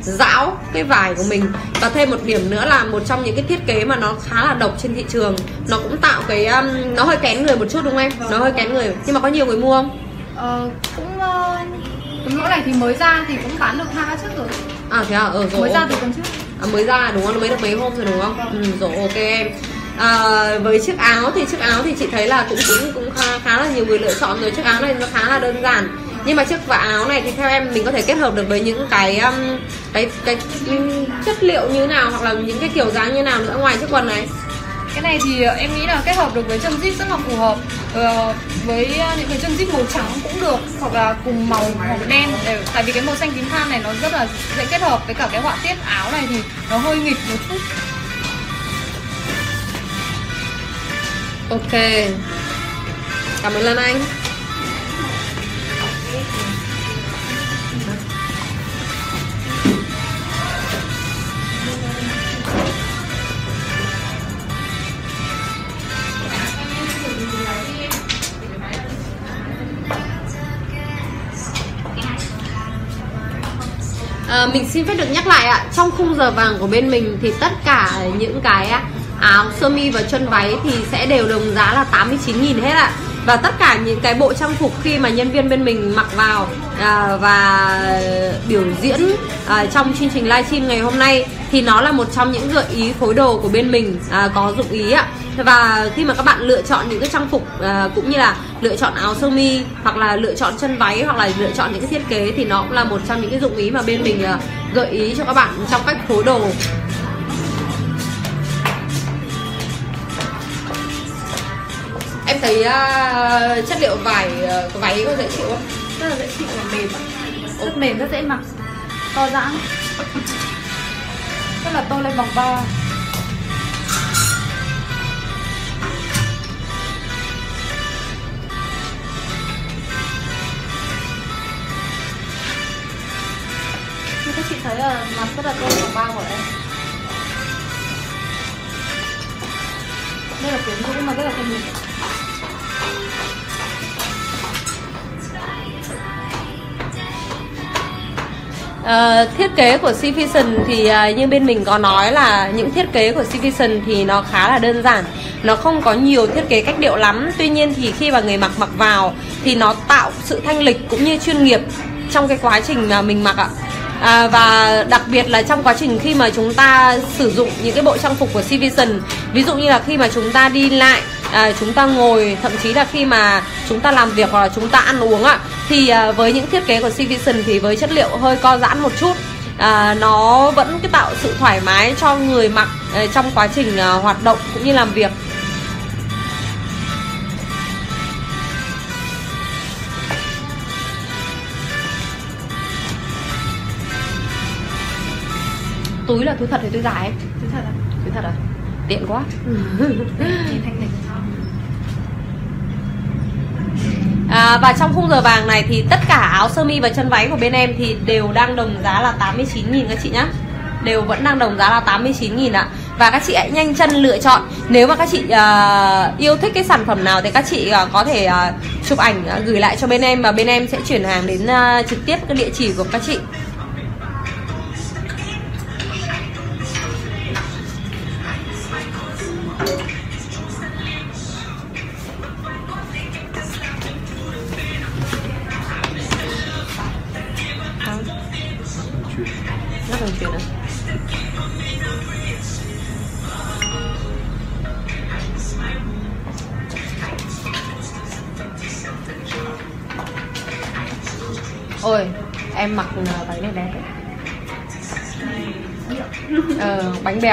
dão cái vải của mình. Và thêm một điểm nữa là một trong những cái thiết kế mà nó khá là độc trên thị trường. Nó cũng tạo cái um, nó hơi kén người một chút đúng không em? Nó hơi kén người. Nhưng mà có nhiều người mua không? Ờ, cũng uh, mẫu này thì mới ra thì cũng bán được hai trước rồi. À thế à? Ờ rồi mới ra từ tuần trước. À, mới ra đúng không? Nó mới được mấy hôm rồi đúng không? Ừ, rồi ok em à, với chiếc áo thì chiếc áo thì chị thấy là cũng cũng cũng khá, khá là nhiều người lựa chọn rồi. Chiếc áo này nó khá là đơn giản. Nhưng mà chiếc vả áo này thì theo em mình có thể kết hợp được với những cái um, cái cái chất liệu như nào hoặc là những cái kiểu dáng như nào nữa ngoài chiếc quần này? Cái này thì ờ, em nghĩ là kết hợp được với chân zip rất là phù hợp. Ờ, với ờ, những cái chân zip màu trắng cũng được hoặc là cùng màu màu đen. Để, tại vì cái màu xanh tím than này nó rất là dễ kết hợp với cả cái họa tiết áo này thì nó hơi nghịch một chút. Ok. Cảm ơn Lan Anh. À, mình xin phép được nhắc lại ạ. Trong khung giờ vàng của bên mình thì tất cả những cái áo sơ mi và chân váy thì sẽ đều đồng giá là 89.000 hết ạ. Và tất cả những cái bộ trang phục khi mà nhân viên bên mình mặc vào à, và biểu diễn à, trong chương trình livestream ngày hôm nay thì nó là một trong những gợi ý phối đồ của bên mình à, có dụng ý ạ. Và khi mà các bạn lựa chọn những cái trang phục à, cũng như là lựa chọn áo sơ mi hoặc là lựa chọn chân váy hoặc là lựa chọn những cái thiết kế thì nó cũng là một trong những cái dụng ý mà bên mình à, gợi ý cho các bạn trong cách phối đồ. Thấy uh, chất liệu vải uh, váy có dễ chịu không? Rất là dễ chịu và mềm rất mềm rất dễ mặc. To giãn rất là to lên vòng ba như các chị thấy là mặt rất là to vòng ba của em. Đây là quyến rũ mà rất là thanh lịch Uh, thiết kế của Cvision thì uh, như bên mình có nói là những thiết kế của Cvision thì nó khá là đơn giản. Nó không có nhiều thiết kế cách điệu lắm. Tuy nhiên thì khi mà người mặc mặc vào thì nó tạo sự thanh lịch cũng như chuyên nghiệp trong cái quá trình mà mình mặc ạ. À, và đặc biệt là trong quá trình khi mà chúng ta sử dụng những cái bộ trang phục của C ví dụ như là khi mà chúng ta đi lại à, chúng ta ngồi thậm chí là khi mà chúng ta làm việc hoặc là chúng ta ăn uống ạ thì à, với những thiết kế của C Vision thì với chất liệu hơi co giãn một chút à, nó vẫn cái tạo sự thoải mái cho người mặc à, trong quá trình à, hoạt động cũng như làm việc. Túi là túi thật hay túi dài Thứ thật là túi thật à? Tiện quá chị thanh lịch À, và trong khung giờ vàng này thì tất cả áo sơ mi và chân váy của bên em thì đều đang đồng giá là 89.000 các chị nhá. Đều vẫn đang đồng giá là 89.000 ạ. Và các chị hãy nhanh chân lựa chọn. Nếu mà các chị uh, yêu thích cái sản phẩm nào thì các chị uh, có thể uh, chụp ảnh uh, gửi lại cho bên em Và bên em sẽ chuyển hàng đến uh, trực tiếp cái địa chỉ của các chị.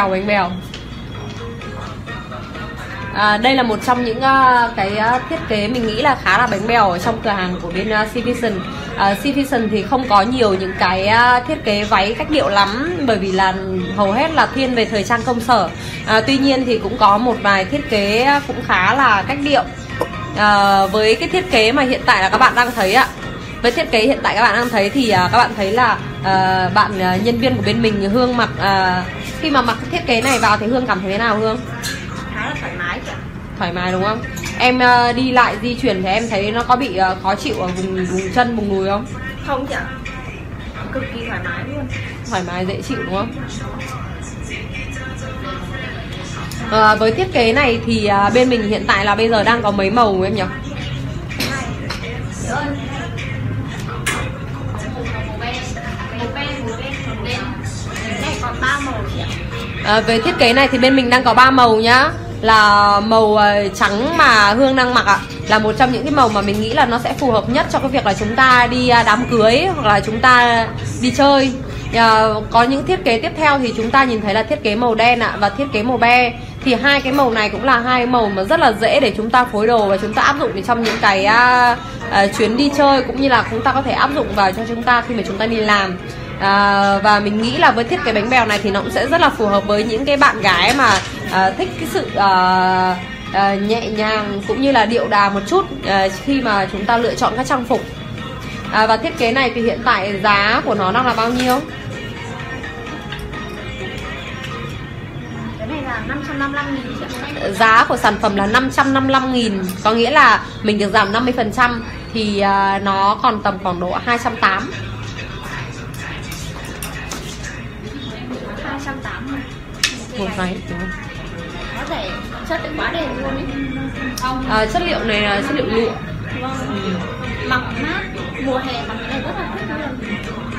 Bèo, bánh bèo À, đây là một trong những uh, cái uh, thiết kế mình nghĩ là khá là bánh bèo ở trong cửa hàng của bên uh, Citizen. Uh, Citizen thì không có nhiều những cái uh, thiết kế váy cách điệu lắm bởi vì là hầu hết là thiên về thời trang công sở. Uh, tuy nhiên thì cũng có một vài thiết kế cũng khá là cách điệu. Uh, với cái thiết kế mà hiện tại là các bạn đang thấy ạ. Với thiết kế hiện tại các bạn đang thấy thì uh, các bạn thấy là uh, bạn uh, nhân viên của bên mình Hương mặc uh, khi mà mặc thiết kế này vào thì Hương cảm thấy thế nào Hương? khá là thoải mái ạ. Thoải mái đúng không? Em ờ, đi lại di chuyển thì em thấy nó có bị ờ, khó chịu ở vùng vùng chân vùng đùi không? Không chị ạ. Cực kỳ thoải mái luôn. Thoải mái dễ chịu đúng không? Ờ, với thiết kế này thì ờ, bên mình hiện tại là bây giờ đang có mấy màu em nhỉ À, về thiết kế này thì bên mình đang có 3 màu nhá. Là màu ờ, trắng mà Hương đang mặc ạ. Là một trong những cái màu mà mình nghĩ là nó sẽ phù hợp nhất cho cái việc là chúng ta đi à, đám cưới hoặc là chúng ta đi chơi. À, có những thiết kế tiếp theo thì chúng ta nhìn thấy là thiết kế màu đen ạ và thiết kế màu be. Thì hai cái màu này cũng là hai màu mà rất là dễ để chúng ta phối đồ và chúng ta áp dụng trong những cái chuyến đi chơi cũng như là chúng ta có thể áp dụng vào cho chúng ta khi mà chúng ta đi làm à, và mình nghĩ là với thiết kế bánh bèo này thì nó cũng sẽ rất là phù hợp với những cái bạn gái mà à, thích cái sự à, à, nhẹ nhàng cũng như là điệu đà một chút à, khi mà chúng ta lựa chọn các trang phục. À, và thiết kế này thì hiện tại giá của nó đang là bao nhiêu? Cái này là 555 nghìn chị ạ giá của sản phẩm là 555.000 có nghĩa là mình được giảm 50% thì à, nó còn tầm khoảng độ 280 280 một váy đúng không? có thể chất quá đẹp luôn ấy không À, chất liệu này là chất liệu lụa. Vâng. Mặc mát mùa hè mặc cái này rất là thích luôn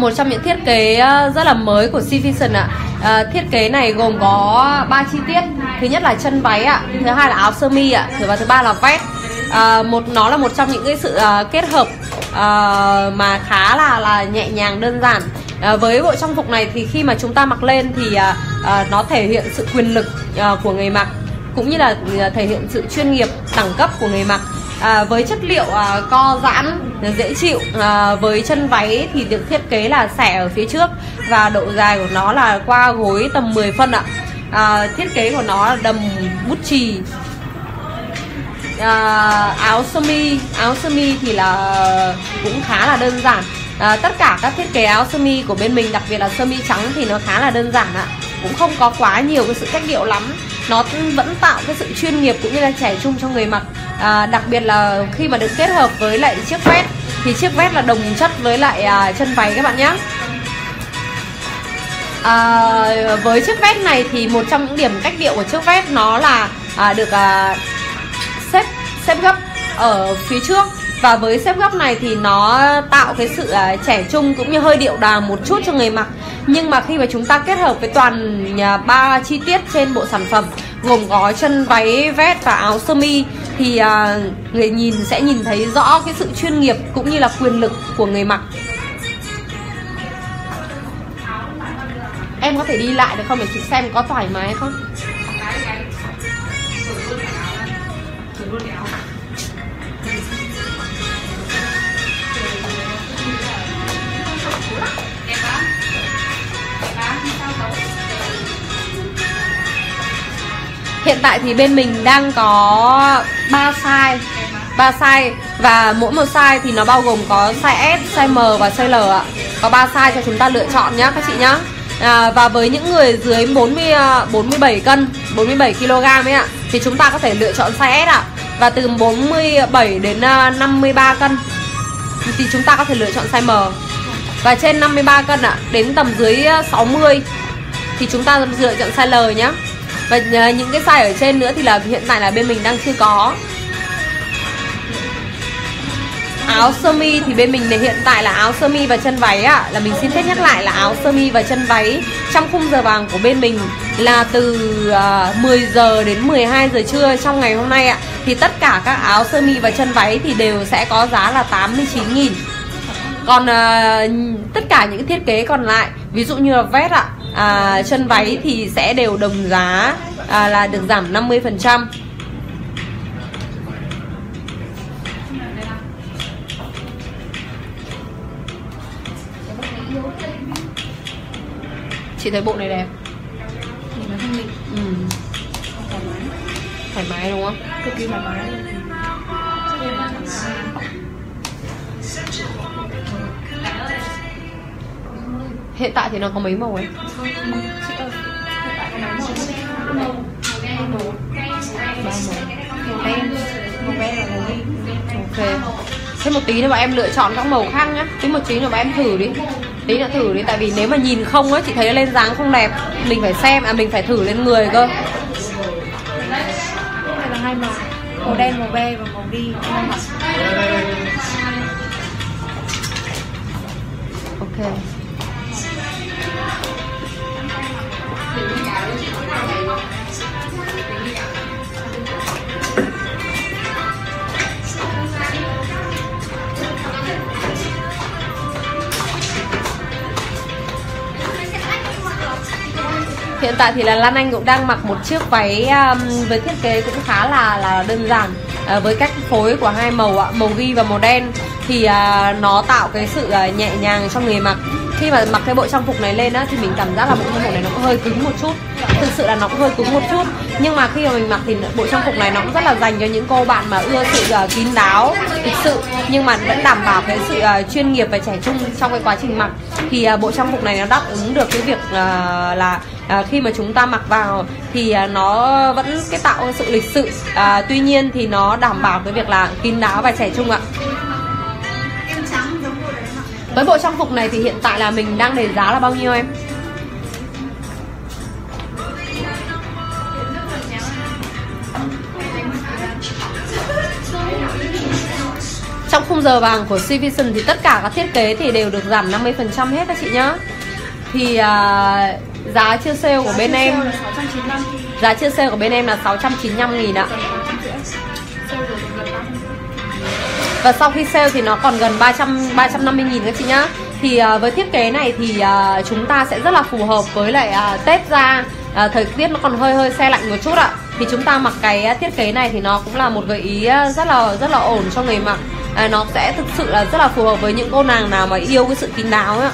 một trong những thiết kế ờ, rất là mới của Citizen ạ. À, thiết kế này gồm có 3 chi tiết. Thứ nhất là chân váy ạ thứ hai là áo sơ mi ạ thứ và thứ ba là vest. À, một nó là một trong những cái sự à, kết hợp à, mà khá là là nhẹ nhàng đơn giản. À, với bộ trang phục này thì khi mà chúng ta mặc lên thì à, à, nó thể hiện sự quyền lực à, của người mặc cũng như là ừ, thể hiện sự chuyên nghiệp đẳng cấp của người mặc à, với chất liệu à, co giãn dễ chịu à, với chân váy thì được thiết kế là xẻ ở phía trước và độ dài của nó là qua gối tầm 10 phân ạ. À, thiết kế của nó là đầm bút chì. À, áo sơ mi áo sơ mi thì là cũng khá là đơn giản. À, tất cả các thiết kế áo sơ mi của bên mình đặc biệt là sơ mi trắng thì nó khá là đơn giản ạ. Cũng không có quá nhiều cái sự cách điệu lắm nó vẫn tạo cái sự chuyên nghiệp cũng như là trẻ trung cho người mặc. À, đặc biệt là khi mà được kết hợp với lại chiếc vest thì chiếc vest là đồng chất với lại à, chân váy các bạn nhé à, với chiếc vest này thì một trong những điểm cách điệu của chiếc vest nó là à, được à, xếp xếp gấp ở phía trước. Và với xếp gấp này thì nó tạo cái sự à, trẻ trung cũng như hơi điệu đà một chút cho người mặc nhưng mà khi mà chúng ta kết hợp với toàn à, ba chi tiết trên bộ sản phẩm gồm có chân váy vest và áo sơ mi thì à, người nhìn sẽ nhìn thấy rõ cái sự chuyên nghiệp cũng như là quyền lực của người mặc. Em có thể đi lại được không để chị xem có thoải mái không? Hiện tại thì bên mình đang có 3 size 3 size và mỗi một size thì nó bao gồm có size S, size M và size L ạ. Có 3 size cho chúng ta lựa chọn nhá các chị nhá. À, và với những người dưới 40 47 à, cân, 47 kg ấy ạ thì chúng ta có thể lựa chọn size S ạ. Và từ 47 đến à, 53 cân thì chúng ta có thể lựa chọn size M. Và trên 53 cân ạ, đến tầm dưới à, 60 thì chúng ta lựa chọn size L nhé và những cái size ở trên nữa thì là hiện tại là bên mình đang chưa có. Áo sơ mi thì bên mình thì hiện tại là áo sơ mi và chân váy ạ. Là mình xin phép nhắc lại là áo sơ mi và chân váy trong khung giờ vàng của bên mình là từ à, uh, 10 giờ đến 12 giờ trưa trong ngày hôm nay ạ. Thì tất cả các áo sơ mi và chân váy thì đều sẽ có giá là 89 nghìn. Còn uh, tất cả những thiết kế còn lại ví dụ như là vest ạ à, chân váy thì sẽ đều đồng giá à, là được giảm 50% Chị thấy bộ này đẹp ừ. Thoải mái đúng không? Cực kỳ thoải mái Hiện tại thì nó có mấy màu ấy? màu màu. Đen màu đen và màu ghi Ok. Thế một tí nữa bọn em lựa chọn các màu khác nhá. Tí một tí nữa bọn em thử đi. Tí nữa thử đi Tại vì nếu mà nhìn không á Chị thấy lên dáng không đẹp. Mình phải xem À mình phải thử lên người cơ. Đây là hai màu màu đen màu be và màu ghi. Ok Hiện tại thì là Lan Anh cũng đang mặc một chiếc váy um, với thiết kế cũng khá là là đơn giản uh, với cách phối của hai màu ạ, màu ghi và màu đen thì uh, nó tạo cái sự uh, nhẹ nhàng cho người mặc. Khi mà mặc cái bộ trang phục này lên á thì mình cảm giác là bộ trang phục này nó cũng hơi cứng một chút. Thực sự là nó cũng hơi cứng một chút. Nhưng mà khi mà mình mặc thì bộ trang phục này nó cũng rất là dành cho những cô bạn mà ưa sự uh, kín đáo thực sự. Nhưng mà vẫn đảm bảo cái sự uh, chuyên nghiệp và trẻ trung trong cái quá trình mặc. Thì uh, bộ trang phục này nó đáp ứng được cái việc uh, là à, khi mà chúng ta mặc vào thì à, nó vẫn cái tạo sự lịch sự. À, tuy nhiên thì nó đảm bảo cái việc là kín đáo và trẻ trung ạ với bộ trang phục này thì hiện tại là mình đang để giá là bao nhiêu em? Trong khung giờ vàng của Civision thì tất cả các thiết kế thì đều được giảm 50% hết các chị nhá. Thì à, giá chưa sale của bên em Giá chưa sale của bên em là 695 nghìn ạ và sau khi sale thì nó còn gần 300 350 nghìn các chị nhá. Thì uh, với thiết kế này thì uh, chúng ta sẽ rất là phù hợp với lại uh, Tết ra uh, thời tiết nó còn hơi hơi xe lạnh một chút ạ. Thì chúng ta mặc cái thiết kế này thì nó cũng là một gợi ý rất là rất là ổn cho người mặc. À, nó sẽ thực sự là rất là phù hợp với những cô nàng nào mà yêu cái sự kín đáo ấy ạ.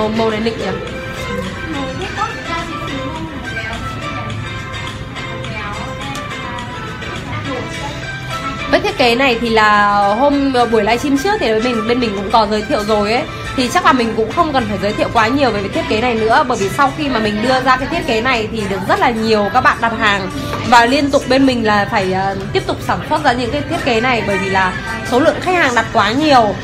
Màu màu này nịnh nhỉ? Vâng, kế này thì là hôm ờ, buổi livestream trước thì bên mình bên mình cũng có giới thiệu rồi ấy. Thì chắc là mình cũng không cần phải giới thiệu quá nhiều về cái thiết kế này nữa bởi vì sau khi mà mình đưa ra cái thiết kế này thì được rất là nhiều các bạn đặt hàng. Và liên tục bên mình là phải uh, tiếp tục sản xuất ra những cái thiết kế này bởi vì là số lượng khách hàng đặt quá nhiều.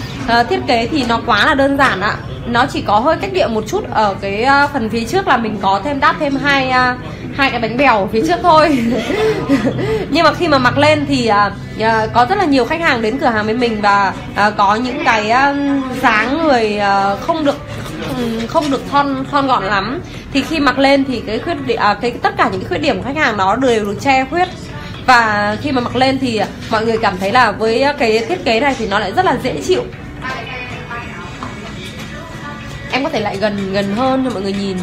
Uh, thiết kế thì nó quá là đơn giản ạ nó chỉ có hơi cách điệu một chút ở cái à, phần phía trước là mình có thêm đáp thêm hai à, hai cái bánh bèo phía trước thôi. Nhưng mà khi mà mặc lên thì uh, có rất là nhiều khách hàng đến cửa hàng với mình và uh, có những cái uh, dáng người uh, không được không được thon thon gọn lắm. Thì khi mặc lên thì cái khuyết điểm à, cái tất cả những cái khuyết điểm của khách hàng đó đều được che khuyết. Và khi mà mặc lên thì mọi người cảm thấy là với cái thiết kế này thì nó lại rất là dễ chịu em có thể lại gần gần hơn cho mọi người nhìn.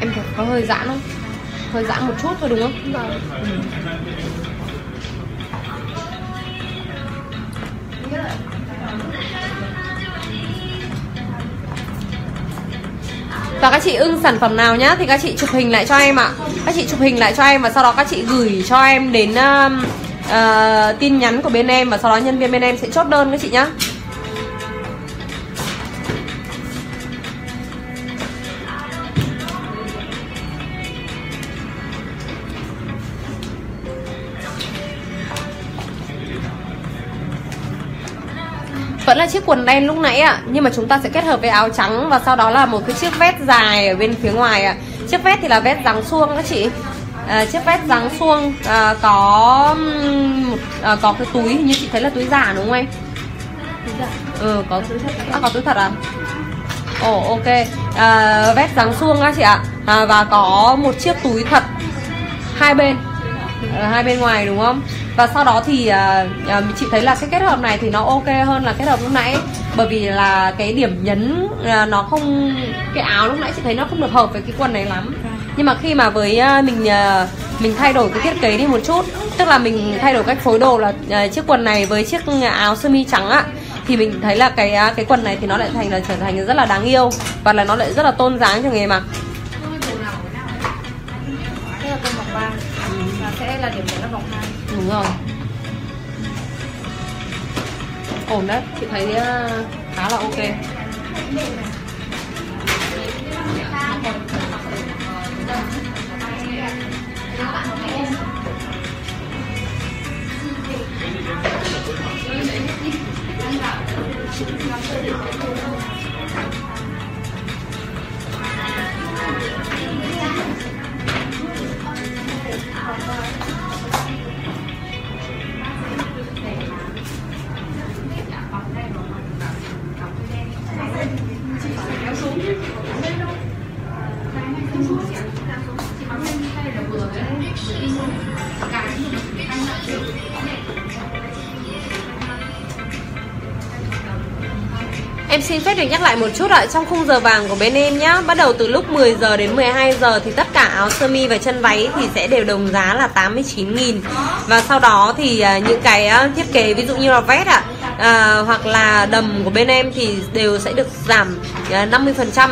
Em có hơi giãn không? Hơi giãn một chút thôi đúng không? Vâng. Ừ. Và các chị ưng sản phẩm nào nhá Thì các chị chụp hình lại cho em ạ. Các chị chụp hình lại cho em Và sau đó các chị gửi cho em đến uh, uh, tin nhắn của bên em Và sau đó nhân viên bên em sẽ chốt đơn các chị nhá. Vẫn là chiếc quần đen lúc nãy ạ. Nhưng mà chúng ta sẽ kết hợp với áo trắng và sau đó là một cái chiếc vest dài ở bên phía ngoài ạ. Chiếc vest thì là vest dáng suông các chị. À, chiếc vest dáng suông à, có à, có cái túi như chị thấy là túi giả đúng không em? Ừ có. Túi thật à, có túi thật à? Ồ oh, ok. À, vest dáng suông các chị ạ. À, và có một chiếc túi thật hai bên. Ở hai bên ngoài đúng không và sau đó thì uh, uh, chị thấy là cái kết hợp này thì nó ok hơn là kết hợp lúc nãy. Bởi vì là cái điểm nhấn uh, nó không cái áo lúc nãy chị thấy nó không được hợp với cái quần này lắm. Nhưng mà khi mà với uh, mình uh, mình thay đổi cái thiết kế đi một chút tức là mình thay đổi cách phối đồ là uh, chiếc quần này với chiếc áo sơ mi trắng á thì mình thấy là cái cái quần này thì nó lại thành là trở thành rất là đáng yêu và là nó lại rất là tôn dáng cho người mặc. Thế là con mặc 3 và sẽ là điểm nhấn là vòng 2 đúng rồi ổn đấy, chị thấy ờ, khá là ok Em xin phép được nhắc lại một chút ạ, Trong khung giờ vàng của bên em nhá, Bắt đầu từ lúc 10 giờ đến 12 giờ Thì tất áo sơ mi và chân váy Thì sẽ đều đồng giá là 89.000 Và sau đó thì à, những cái à, thiết kế Ví dụ như là vest ạ à, Hoặc là đầm của bên em Thì đều sẽ được giảm à, 50%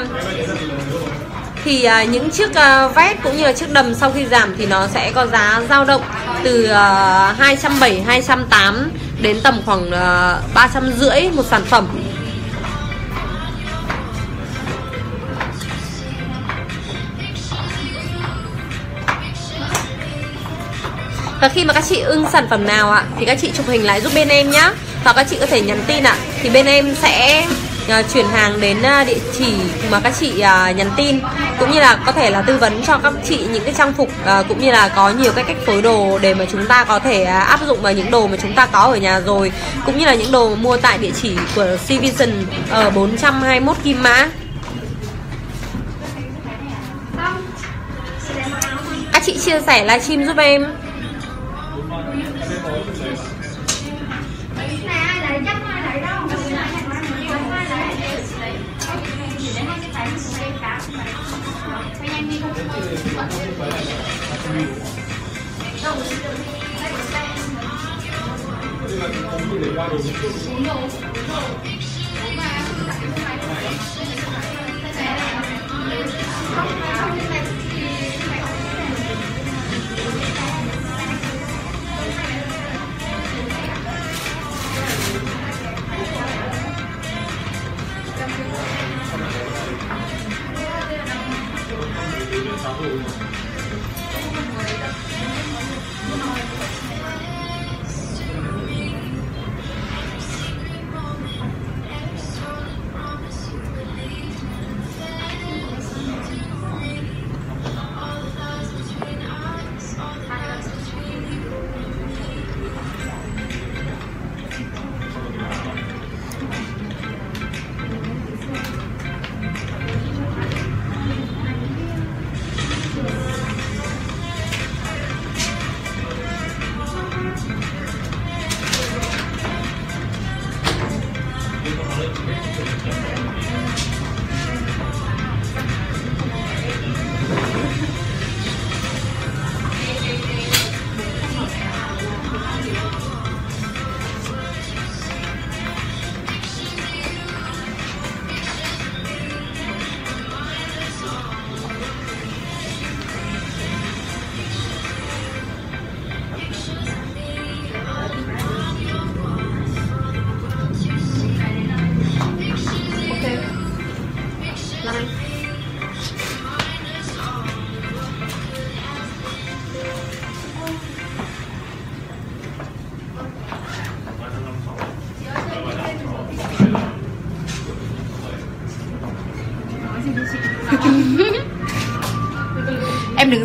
thì uh, những chiếc uh, vest cũng như là chiếc đầm sau khi giảm thì nó sẽ có giá dao động từ uh, 270 208 đến tầm khoảng uh, 350 một sản phẩm. Và khi mà các chị ưng sản phẩm nào ạ Thì các chị chụp hình lại giúp bên em nhá. Và các chị có thể nhắn tin ạ Thì bên em sẽ uh, chuyển hàng đến uh, địa chỉ mà các chị uh, nhắn tin. Cũng như là có thể là tư vấn cho các chị những cái trang phục uh, Cũng như là có nhiều cái cách phối đồ Để mà chúng ta có thể uh, áp dụng vào những đồ mà chúng ta có ở nhà rồi. Cũng như là những đồ mua tại địa chỉ của Civision Ở 421 Kim Mã. Các chị chia sẻ livestream giúp em. 牛肉，肉，肉 you.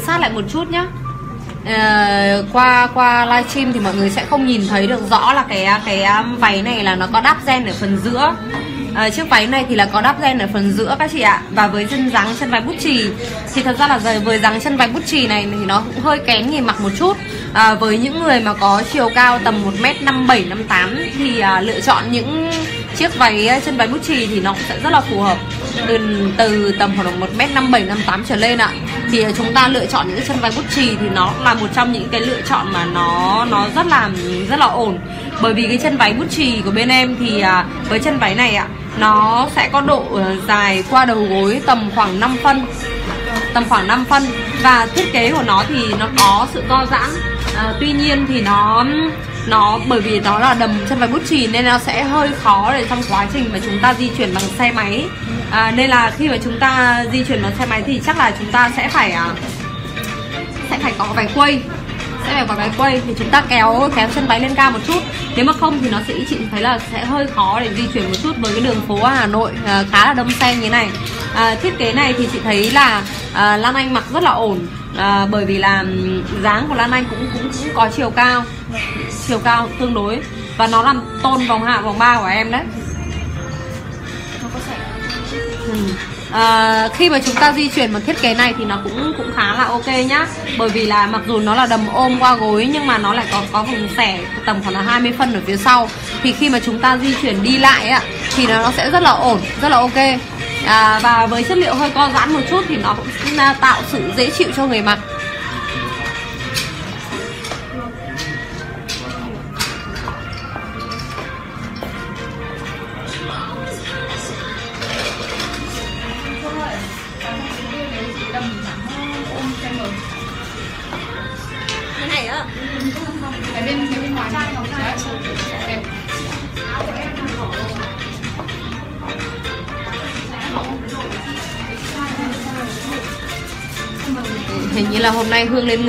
Sát lại một chút nhá. Uh, qua qua livestream thì mọi người sẽ không nhìn thấy được rõ là cái cái váy này là nó có đắp gen ở phần giữa. Ờ, chiếc váy này thì là có đắp gen ở phần giữa các chị ạ. Và với chân dáng chân váy bút chì thì thật ra là với- với dáng chân váy bút chì này thì nó cũng hơi kén người mặc một chút. À, với những người mà có chiều cao tầm 1m57 58 thì à, lựa chọn những chiếc váy chân váy bút chì thì nó cũng sẽ rất là phù hợp. Từ từ tầm khoảng một m năm bảy năm tám trở lên ạ thì chúng ta lựa chọn những cái chân váy bút chì thì nó là một trong những cái lựa chọn mà nó nó rất là rất là ổn. Bởi vì cái chân váy bút chì của bên em thì à, với chân váy này ạ nó sẽ có độ ờ, dài qua đầu gối tầm khoảng 5 phân tầm khoảng 5 phân. Và thiết kế của nó thì nó có sự co giãn à, tuy nhiên thì nó nó bởi vì nó là đầm chân váy bút chì nên nó sẽ hơi khó để trong quá trình mà chúng ta di chuyển bằng xe máy à, nên là khi mà chúng ta di chuyển bằng xe máy thì chắc là chúng ta sẽ phải à, sẽ phải có vài quây. Sẽ phải có vài quây thì chúng ta kéo kéo chân váy lên cao một chút. Nếu mà không thì nó sẽ chị thấy là sẽ hơi khó để di chuyển một chút với cái đường phố Hà Nội à, khá là đông xe như thế này. À, thiết kế này thì chị thấy là à, Lan Anh mặc rất là ổn. À, bởi vì là dáng của Lan Anh cũng cũng cũng có chiều cao chiều cao tương đối. Và nó làm tôn vòng hạ vòng ba của em đấy. À, khi mà chúng ta di chuyển bằng thiết kế này thì nó cũng cũng khá là ok nhá. Bởi vì là mặc dù nó là đầm ôm qua gối nhưng mà nó lại có có vùng xẻ tầm khoảng là 20 phân ở phía sau. Thì khi mà chúng ta di chuyển đi lại ạ thì nó sẽ rất là ổn rất là ok. À, và với chất liệu hơi co giãn một chút thì nó cũng à, tạo sự dễ chịu cho người mặc.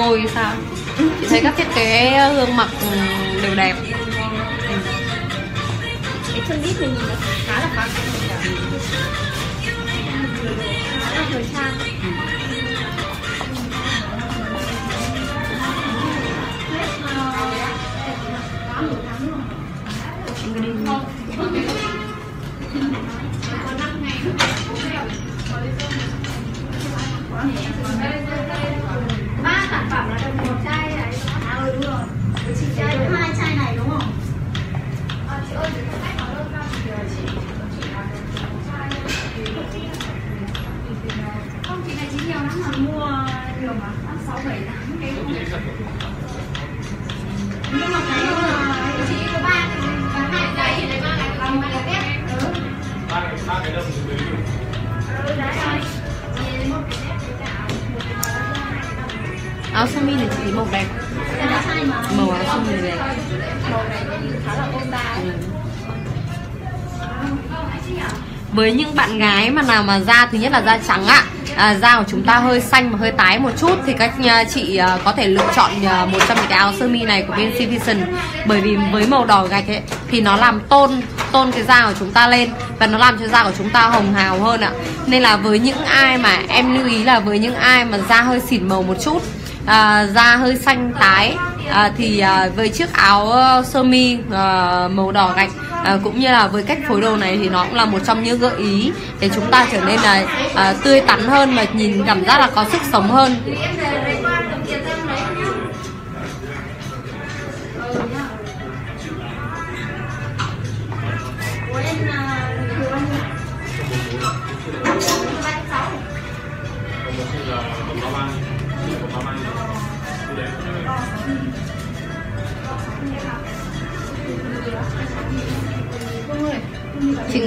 Môi sao? Chị thấy các thiết kế ờ, gương mặt ừ, đều đẹp. Thấy màu đẹp. Màu áo sơ mi này đẹp. Màu này khá là ôn đa với những bạn gái mà nào mà da thứ nhất là da trắng ạ. À, da của chúng ta hơi xanh và hơi tái một chút thì các à, chị à, có thể lựa chọn à, một trong những cái áo sơ mi này của bên Citizen. Bởi vì với màu đỏ gạch ấy thì nó làm tôn tôn cái da của chúng ta lên và nó làm cho da của chúng ta hồng hào hơn ạ. Nên là với những ai mà em lưu ý là với những ai mà da hơi xỉn màu một chút à, da hơi xanh tái. À, thì à, với chiếc áo ờ, sơ mi à, màu đỏ gạch à, cũng như là với cách phối đồ này thì nó cũng là một trong những gợi ý để chúng ta trở nên là à, tươi tắn hơn và nhìn cảm giác là có sức sống hơn.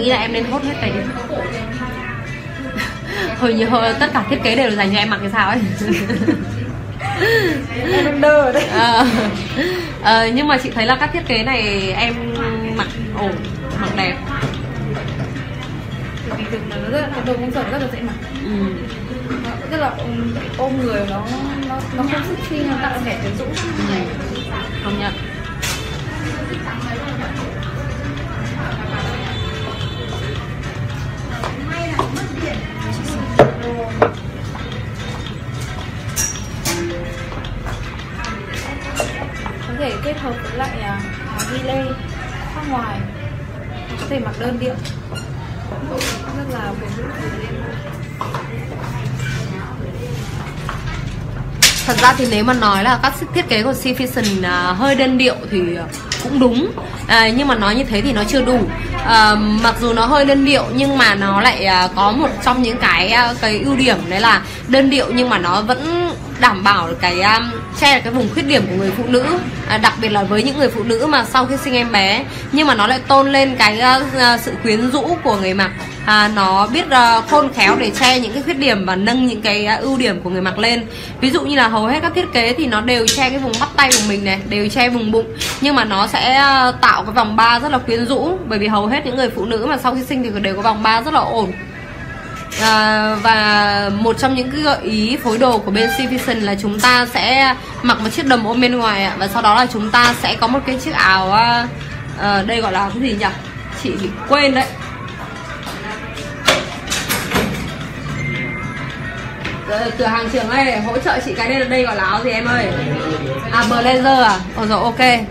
Nghĩ là em nên hốt hết cái đi hồi như hồi, tất cả thiết kế đều dành cho em mặc cái sao ấy. Em đang đơ ở đây Ờ, ờ, nhưng mà chị thấy là các thiết kế này em mặc ổn mặc đẹp. Bình thường là nó rất là đồ công sở rất là dễ mặc. Ừ. Nó rất là ôm, ôm người nó nó nó không sức phi nó tạo vẻ quyến rũ. Công nhận kết hợp với lại à, ghi lê khoác ngoài có thể mặc đơn điệu. Rất là quyến rũ Thật ra thì nếu mà nói là các thiết kế của Citizen uh, à, hơi đơn điệu thì cũng đúng. À, Nhưng mà nói như thế thì nó chưa đủ. À, Mặc dù nó hơi đơn điệu nhưng mà nó lại à, có một trong những cái à, cái ưu điểm đấy là đơn điệu nhưng mà nó vẫn đảm bảo được cái um, che cái vùng khuyết điểm của người phụ nữ à, đặc biệt là với những người phụ nữ mà sau khi sinh em bé. Nhưng mà nó lại tôn lên cái uh, uh, sự quyến rũ của người mặc. À, nó biết uh, khôn khéo để che những cái khuyết điểm và nâng những cái uh, ưu điểm của người mặc lên. Ví dụ như là hầu hết các thiết kế thì nó đều che cái vùng bắp tay của mình này đều che vùng bụng. Nhưng mà nó sẽ uh, tạo cái vòng ba rất là quyến rũ. Bởi vì hầu hết những người phụ nữ mà sau khi sinh thì đều có vòng ba rất là ổn. À, và một trong những cái gợi ý phối đồ của bên Civision là chúng ta sẽ mặc một chiếc đầm ôm bên ngoài ạ. Và sau đó là chúng ta sẽ có một cái chiếc áo à, à đây gọi là cái gì nhỉ? Chị bị quên đấy. Ờ, cửa hàng trưởng ơi hỗ trợ chị cái đây là đây gọi là áo gì em ơi? À blazer à? Ồ rồi ok.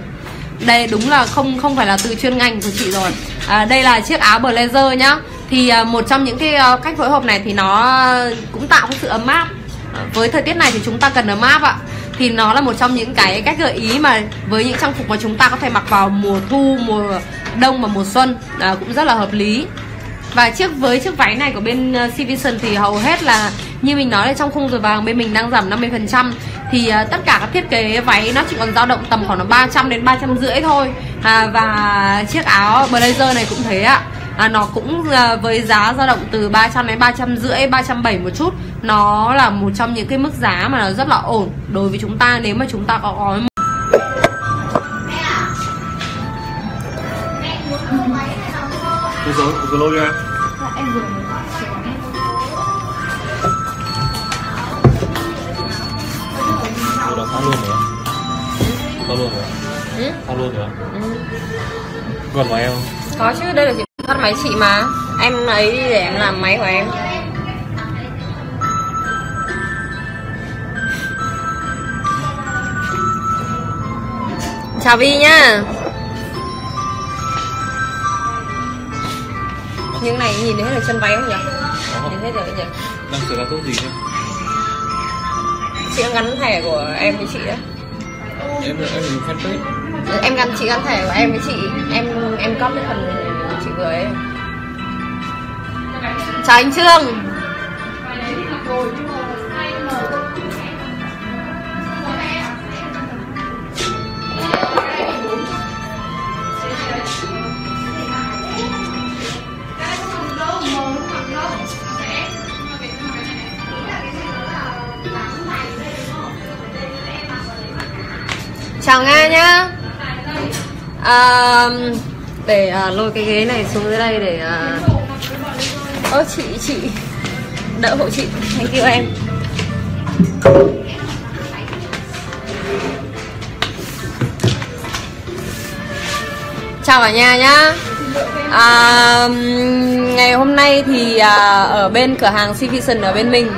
Đây đúng là không không phải là từ chuyên ngành của chị rồi. À, đây là chiếc áo blazer nhá thì à, một trong những cái à, cách phối hợp này thì nó cũng tạo cái sự ấm áp. À, với thời tiết này thì chúng ta cần ấm áp ạ. Thì nó là một trong những cái cách gợi ý mà với những trang phục mà chúng ta có thể mặc vào mùa thu mùa đông và mùa xuân à, cũng rất là hợp lý. Và chiếc với chiếc váy này của bên uh, thì hầu hết là như mình nói là trong khung giờ vàng bên mình đang giảm 50% thì uh, tất cả các thiết kế váy nó chỉ còn dao động tầm khoảng là 300 đến 350 thôi. À, và chiếc áo blazer này cũng thế ạ à, nó cũng uh, với giá dao động từ 300 đến 350 370 một chút nó là một trong những cái mức giá mà nó rất là ổn đối với chúng ta nếu mà chúng ta có gói Cái dấu, cái lô đi em em vừa mới gọi Ủa đó luôn rồi Tháo luôn rồi ừ? Luôn rồi Ừ. Còn máy không? Có chứ, đây là cắt máy chị mà Em ấy đi để em làm máy của em Chào Vi nhá Những này nhìn thấy hết là chân váy không nhỉ? Đó. Nhìn hết rồi nhỉ? Đang sửa ra tốt gì chứ? Chị đang gắn thẻ của em với chị đấy Em em fanpage Em gắn chị gắn thẻ của em với chị Em em copy cái phần người chào anh trương. Chào nga nhá. À, để à, lôi cái ghế này xuống dưới đây để à... ơ chị chị. Đỡ hộ chị. Thank you em. Chào cả nhà nhá. À, ngày hôm nay thì à, ở bên cửa hàng Civision ở bên mình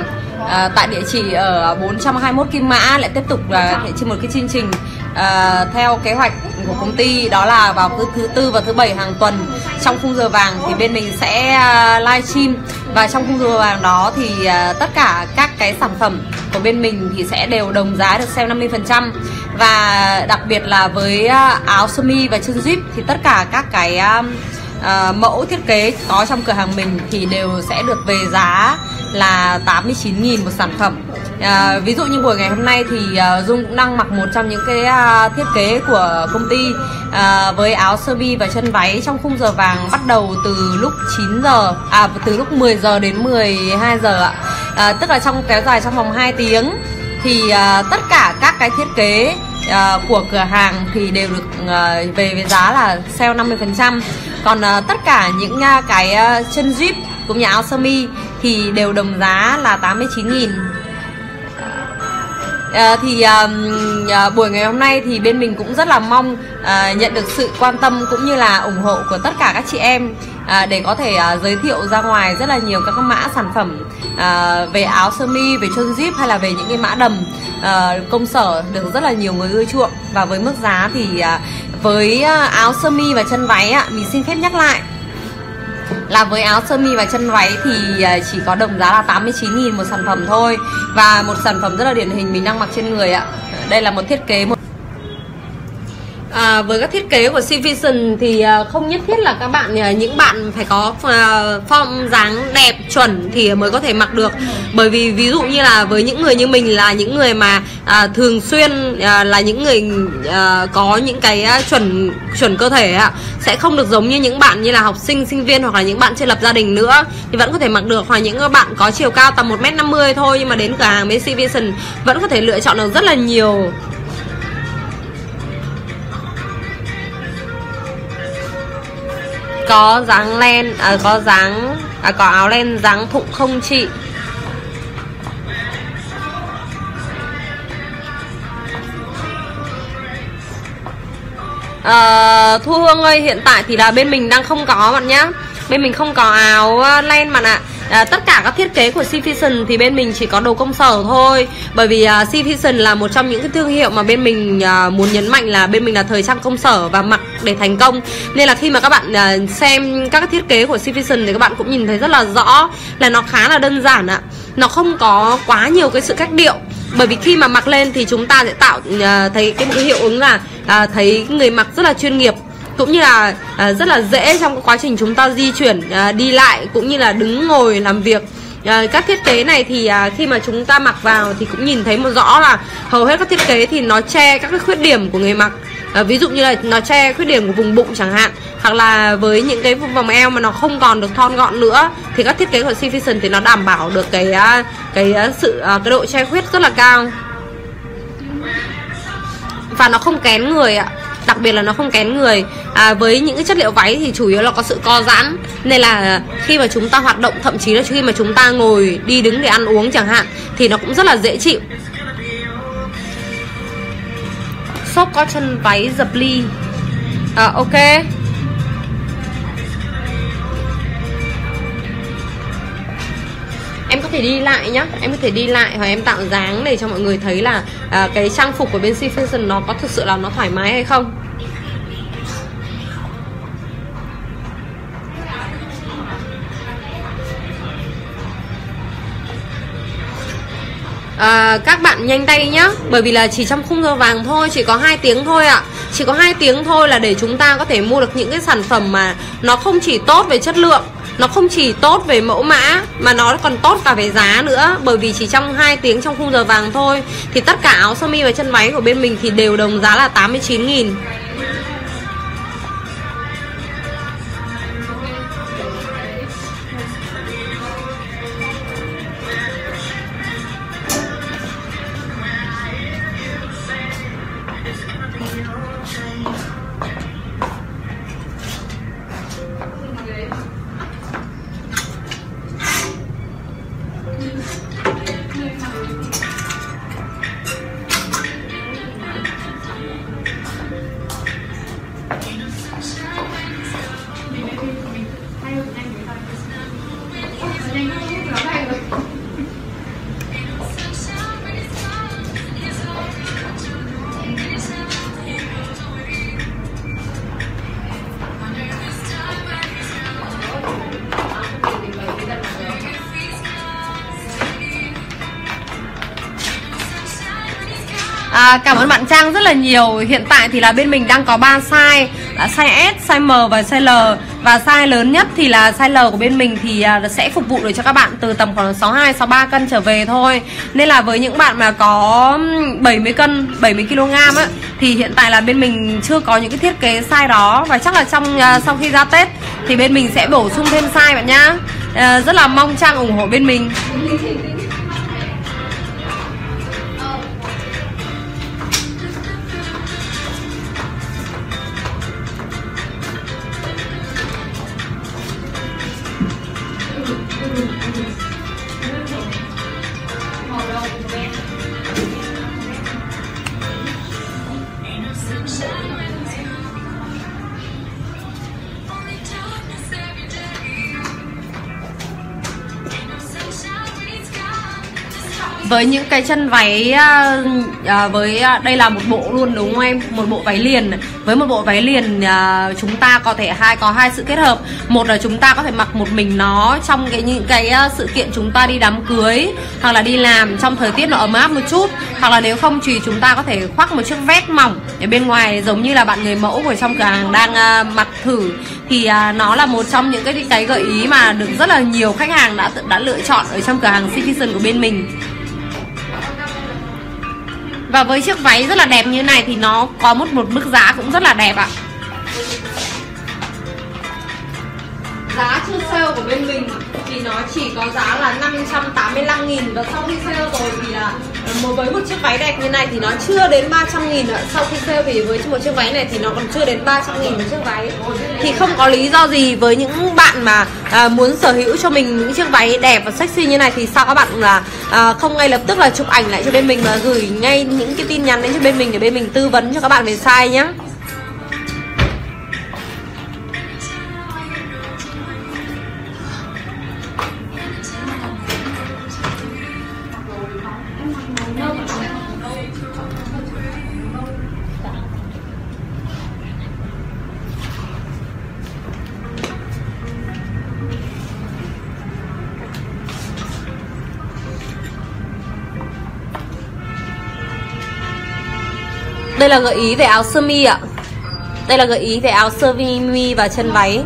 à, tại địa chỉ ở 421 Kim Mã lại tiếp tục là trên một cái chương trình. Ờ, theo kế hoạch của công ty đó là vào thứ thứ tư và thứ bảy hàng tuần trong khung giờ vàng thì bên mình sẽ uh, live stream. Và trong khung giờ vàng đó thì uh, tất cả các cái sản phẩm của bên mình thì sẽ đều đồng giá được sale 50% và đặc biệt là với uh, áo sơ mi và chân zip thì tất cả các cái à, mẫu thiết kế có trong cửa hàng mình thì đều sẽ được về giá là 89.000 một sản phẩm. À, ví dụ như buổi ngày hôm nay thì uh, Dung cũng đang mặc một trong những cái uh, thiết kế của công ty. Uh, với áo sơ mi và chân váy trong khung giờ vàng bắt đầu từ lúc 9 giờ à từ lúc 10 giờ đến 12 giờ ạ. À, tức là trong kéo dài trong vòng 2 tiếng thì uh, tất cả các cái thiết kế uh, của cửa hàng thì đều được uh, về với giá là sale 50% còn uh, tất cả những uh, cái uh, chân zip cũng như áo sơ mi thì đều đồng giá là 89 000 À, thì à, à, buổi ngày hôm nay thì bên mình cũng rất là mong à, nhận được sự quan tâm cũng như là ủng hộ của tất cả các chị em à, để có thể à, giới thiệu ra ngoài rất là nhiều các mã sản phẩm à, về áo sơ mi, về chân zip hay là về những cái mã đầm à, công sở được rất là nhiều người ưa chuộng. Và với mức giá thì à, với à, áo sơ mi và chân váy ạ, mình xin phép nhắc lại là với áo sơ mi và chân váy thì à, chỉ có đồng giá là 89.000 một sản phẩm thôi. Và một sản phẩm rất là điển hình mình đang mặc trên người ạ. Đây là một thiết kế một À, với các thiết kế của Civision thì à, không nhất thiết là các bạn à, những bạn phải có à, form dáng đẹp chuẩn thì mới có thể mặc được. Bởi vì ví dụ như là với những người như mình là những người mà à, thường xuyên à, là những người à, có những cái à, chuẩn chuẩn cơ thể ạ sẽ không được giống như những bạn như là học sinh sinh viên hoặc là những bạn chưa lập gia đình nữa thì vẫn có thể mặc được. Hoặc những bạn có chiều cao tầm 1m50 thôi nhưng mà đến cửa hàng với Civision vẫn có thể lựa chọn được rất là nhiều có dáng len à, có dáng à, có áo len dáng thụng không chị? À, thu hương ơi hiện tại thì là bên mình đang không có bạn nhá. Bên mình không có áo à, len bạn ạ. à, À, tất cả các thiết kế của Citizen thì bên mình chỉ có đồ công sở thôi. Bởi vì à, uh, Citizen là một trong những cái thương hiệu mà bên mình uh, muốn nhấn mạnh là bên mình là thời trang công sở và mặc để thành công. Nên là khi mà các bạn uh, xem các thiết kế của Citizen thì các bạn cũng nhìn thấy rất là rõ là nó khá là đơn giản ạ. Nó không có quá nhiều cái sự cách điệu. Bởi vì khi mà mặc lên thì chúng ta sẽ tạo uh, thấy cái một cái hiệu ứng là uh, thấy người mặc rất là chuyên nghiệp cũng như là à, rất là dễ trong quá trình chúng ta di chuyển à, đi lại cũng như là đứng ngồi làm việc. À, các thiết kế này thì à, khi mà chúng ta mặc vào thì cũng nhìn thấy một rõ là hầu hết các thiết kế thì nó che các cái khuyết điểm của người mặc. À, ví dụ như là nó che khuyết điểm của vùng bụng chẳng hạn hoặc là với những cái vòng eo mà nó không còn được thon gọn nữa thì các thiết kế của Civision thì nó đảm bảo được cái à, cái à, sự à, cái độ che khuyết rất là cao. Và nó không kén người ạ đặc biệt là nó không kén người. À, với những cái chất liệu váy thì chủ yếu là có sự co giãn. Nên là khi mà chúng ta hoạt động thậm chí là khi mà chúng ta ngồi đi đứng để ăn uống chẳng hạn thì nó cũng rất là dễ chịu. Shop có chân váy dập ly. À, ok. Em có thể đi lại nhá. Em có thể đi lại hoặc em tạo dáng để cho mọi người thấy là à, cái trang phục của bên C Fashion nó có thực sự là nó thoải mái hay không. à, các bạn nhanh tay nhá. Bởi vì là chỉ trong khung giờ vàng thôi chỉ có hai tiếng thôi ạ. À. chỉ có hai tiếng thôi là để chúng ta có thể mua được những cái sản phẩm mà nó không chỉ tốt về chất lượng nó không chỉ tốt về mẫu mã mà nó còn tốt cả về giá nữa. Bởi vì chỉ trong 2 tiếng trong khung giờ vàng thôi thì tất cả áo sơ mi và chân váy của bên mình thì đều đồng giá là 89 000 Cảm ơn bạn Trang rất là nhiều. Hiện tại thì là bên mình đang có 3 size là Size S, size M và size L. Và size lớn nhất thì là size L của bên mình Thì à, sẽ phục vụ được cho các bạn từ tầm khoảng 62, 63 cân trở về thôi. Nên là với những bạn mà có 70 cân, 70kg á Thì hiện tại là bên mình chưa có những cái thiết kế size đó. Và chắc là trong à, sau khi ra Tết Thì bên mình sẽ bổ sung thêm size bạn nhá. Ờ, rất là mong Trang ủng hộ bên mình. Với những cái chân váy à, à, với à, đây là một bộ luôn đúng không em? Một bộ váy liền. Với một bộ váy liền à, chúng ta có thể hai có hai sự kết hợp. Một là chúng ta có thể mặc một mình nó trong cái những cái à, sự kiện chúng ta đi đám cưới hoặc là đi làm trong thời tiết nó ấm áp một chút. Hoặc là nếu không thì chúng ta có thể khoác một chiếc vest mỏng ở bên ngoài giống như là bạn người mẫu của trong cửa hàng đang à, mặc thử. Thì à, nó là một trong những cái cái gợi ý mà được rất là nhiều khách hàng đã đã lựa chọn ở trong cửa hàng Citizen của bên mình và với chiếc váy rất là đẹp như này thì nó có một một mức giá cũng rất là đẹp ạ. Giá chưa sale của bên mình thì nó chỉ có giá là 585 nghìn. Và sau khi sale rồi thì là một với một chiếc váy đẹp như này thì nó chưa đến 300 nghìn ạ. Sau khi sale thì với một chiếc váy này thì nó còn chưa đến 300 nghìn một chiếc váy. Thì không có lý do gì với những bạn mà à, muốn sở hữu cho mình những chiếc váy đẹp và sexy như này Thì sao các bạn là à, không ngay lập tức là chụp ảnh lại cho bên mình và gửi ngay những cái tin nhắn đến cho bên mình để bên mình tư vấn cho các bạn về size nhé là gợi ý về áo sơ mi ạ Đây là gợi ý về áo sơ mi và chân váy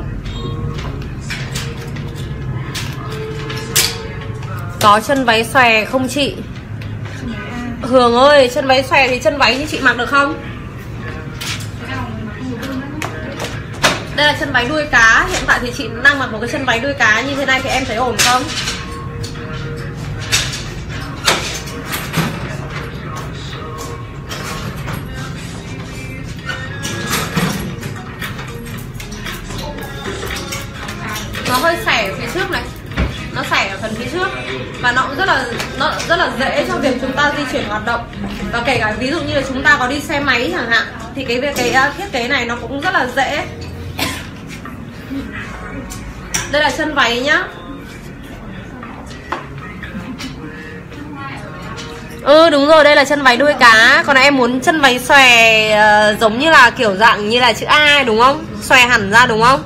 Có chân váy xòe không chị? Hường ơi, chân váy xòe thì chân váy như chị mặc được không? Đây là chân váy đuôi cá Hiện tại thì chị đang mặc một cái chân váy đuôi cá như thế này thì em thấy ổn không? Chuyển hoạt động. Và kể cả ví dụ như là chúng ta có đi xe máy chẳng hạn thì cái cái, cái uh, thiết kế này nó cũng rất là dễ. Đây là chân váy nhá. Ừ đúng rồi, đây là chân váy đuôi cá. Còn em muốn chân váy xòe uh, giống như là kiểu dạng như là chữ A đúng không? Xòe hẳn ra đúng không?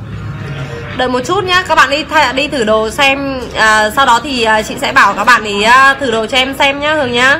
đợi một chút nhá các bạn đi đi thử đồ xem uh, sau đó thì uh, chị sẽ bảo các bạn ý uh, thử đồ cho em xem nhá hường nhá.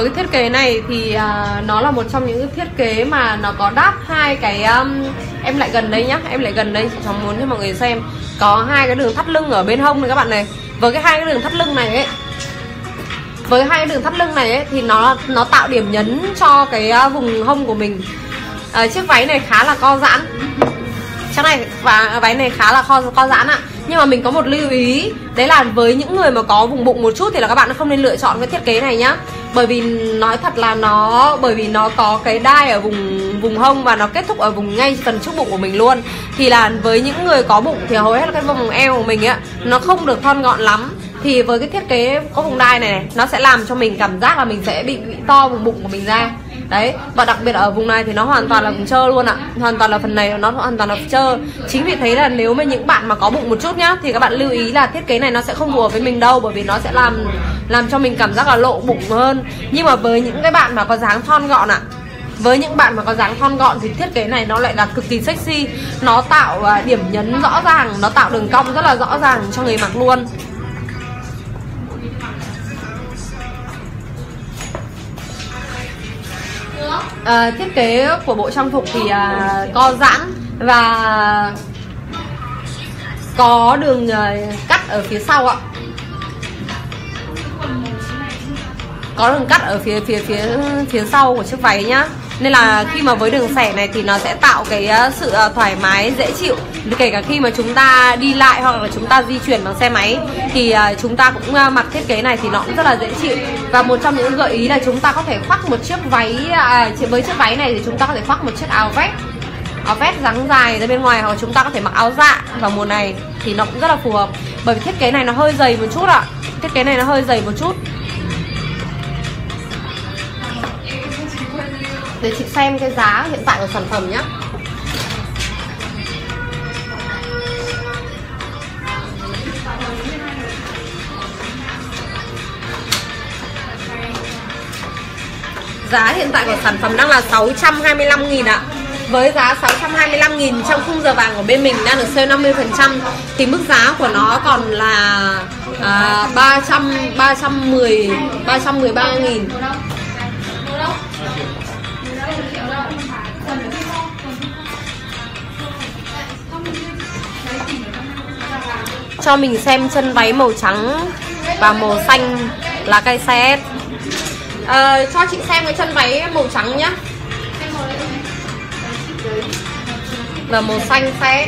Với cái thiết kế này thì uh, nó là một trong những thiết kế mà nó có đáp hai cái um, em lại gần đây nhá, em lại gần đây cháu muốn cho mọi người xem có hai cái đường thắt lưng ở bên hông này các bạn này. Với cái hai cái đường thắt lưng này ấy với hai cái đường thắt lưng này ấy, thì nó nó tạo điểm nhấn cho cái uh, vùng hông của mình. Uh, chiếc váy này khá là co giãn. Chắc này và váy này khá là co co giãn ạ. nhưng mà mình có một lưu ý, đấy là với những người mà có vùng bụng một chút thì là các bạn không nên lựa chọn cái thiết kế này nhá. Bởi vì nói thật là nó, bởi vì nó có cái đai ở vùng vùng hông và nó kết thúc ở vùng ngay phần trước bụng của mình luôn. Thì là với những người có bụng thì hầu hết là cái vùng eo của mình ạ nó không được thon gọn lắm thì với cái thiết kế có vùng đai này, này nó sẽ làm cho mình cảm giác là mình sẽ bị bị to vùng bụng của mình ra. Đấy và đặc biệt ở vùng này thì nó hoàn toàn là vùng trơ luôn ạ. Hoàn toàn là phần này nó hoàn toàn là trơ. Chính vì thế là nếu mà những bạn mà có bụng một chút nhá thì các bạn lưu ý là thiết kế này nó sẽ không phù hợp với mình đâu bởi vì nó sẽ làm làm cho mình cảm giác là lộ bụng hơn. Nhưng mà với những cái bạn mà có dáng thon gọn ạ với những bạn mà có dáng thon gọn thì thiết kế này nó lại là cực kỳ sexy. Nó tạo à, điểm nhấn rõ ràng nó tạo đường cong rất là rõ ràng cho người mặc luôn. À, thiết kế của bộ trang phục thì à, co giãn và có đường à, cắt ở phía sau ạ. Có đường cắt ở phía phía phía phía sau của chiếc váy nhá. Nên là khi mà với đường xẻ này thì nó sẽ tạo cái ờ, sự ờ, thoải mái dễ chịu. Kể cả khi mà chúng ta đi lại hoặc là chúng ta di chuyển bằng xe máy thì ờ, chúng ta cũng mặc thiết kế này thì nó cũng rất là dễ chịu. Và một trong những gợi ý là chúng ta có thể khoác một chiếc váy à, với chiếc váy này thì chúng ta có thể khoác một chiếc áo vest. Áo vest dáng dài ra bên ngoài hoặc chúng ta có thể mặc áo dạ vào mùa này thì nó cũng rất là phù hợp. Bởi vì thiết kế này nó hơi dày một chút ạ. Thiết kế này nó hơi dày một chút. Để chị xem cái giá hiện tại của sản phẩm nhé Giá hiện tại của sản phẩm đang là 625 nghìn ạ. Với giá 625 nghìn trong khung giờ vàng của bên mình đang được sale 50% thì mức giá của nó còn là à, 300 310 313 cho mình xem chân váy màu trắng và màu xanh là cây xe à, cho chị xem cái chân váy màu trắng nhá. Và màu xanh xe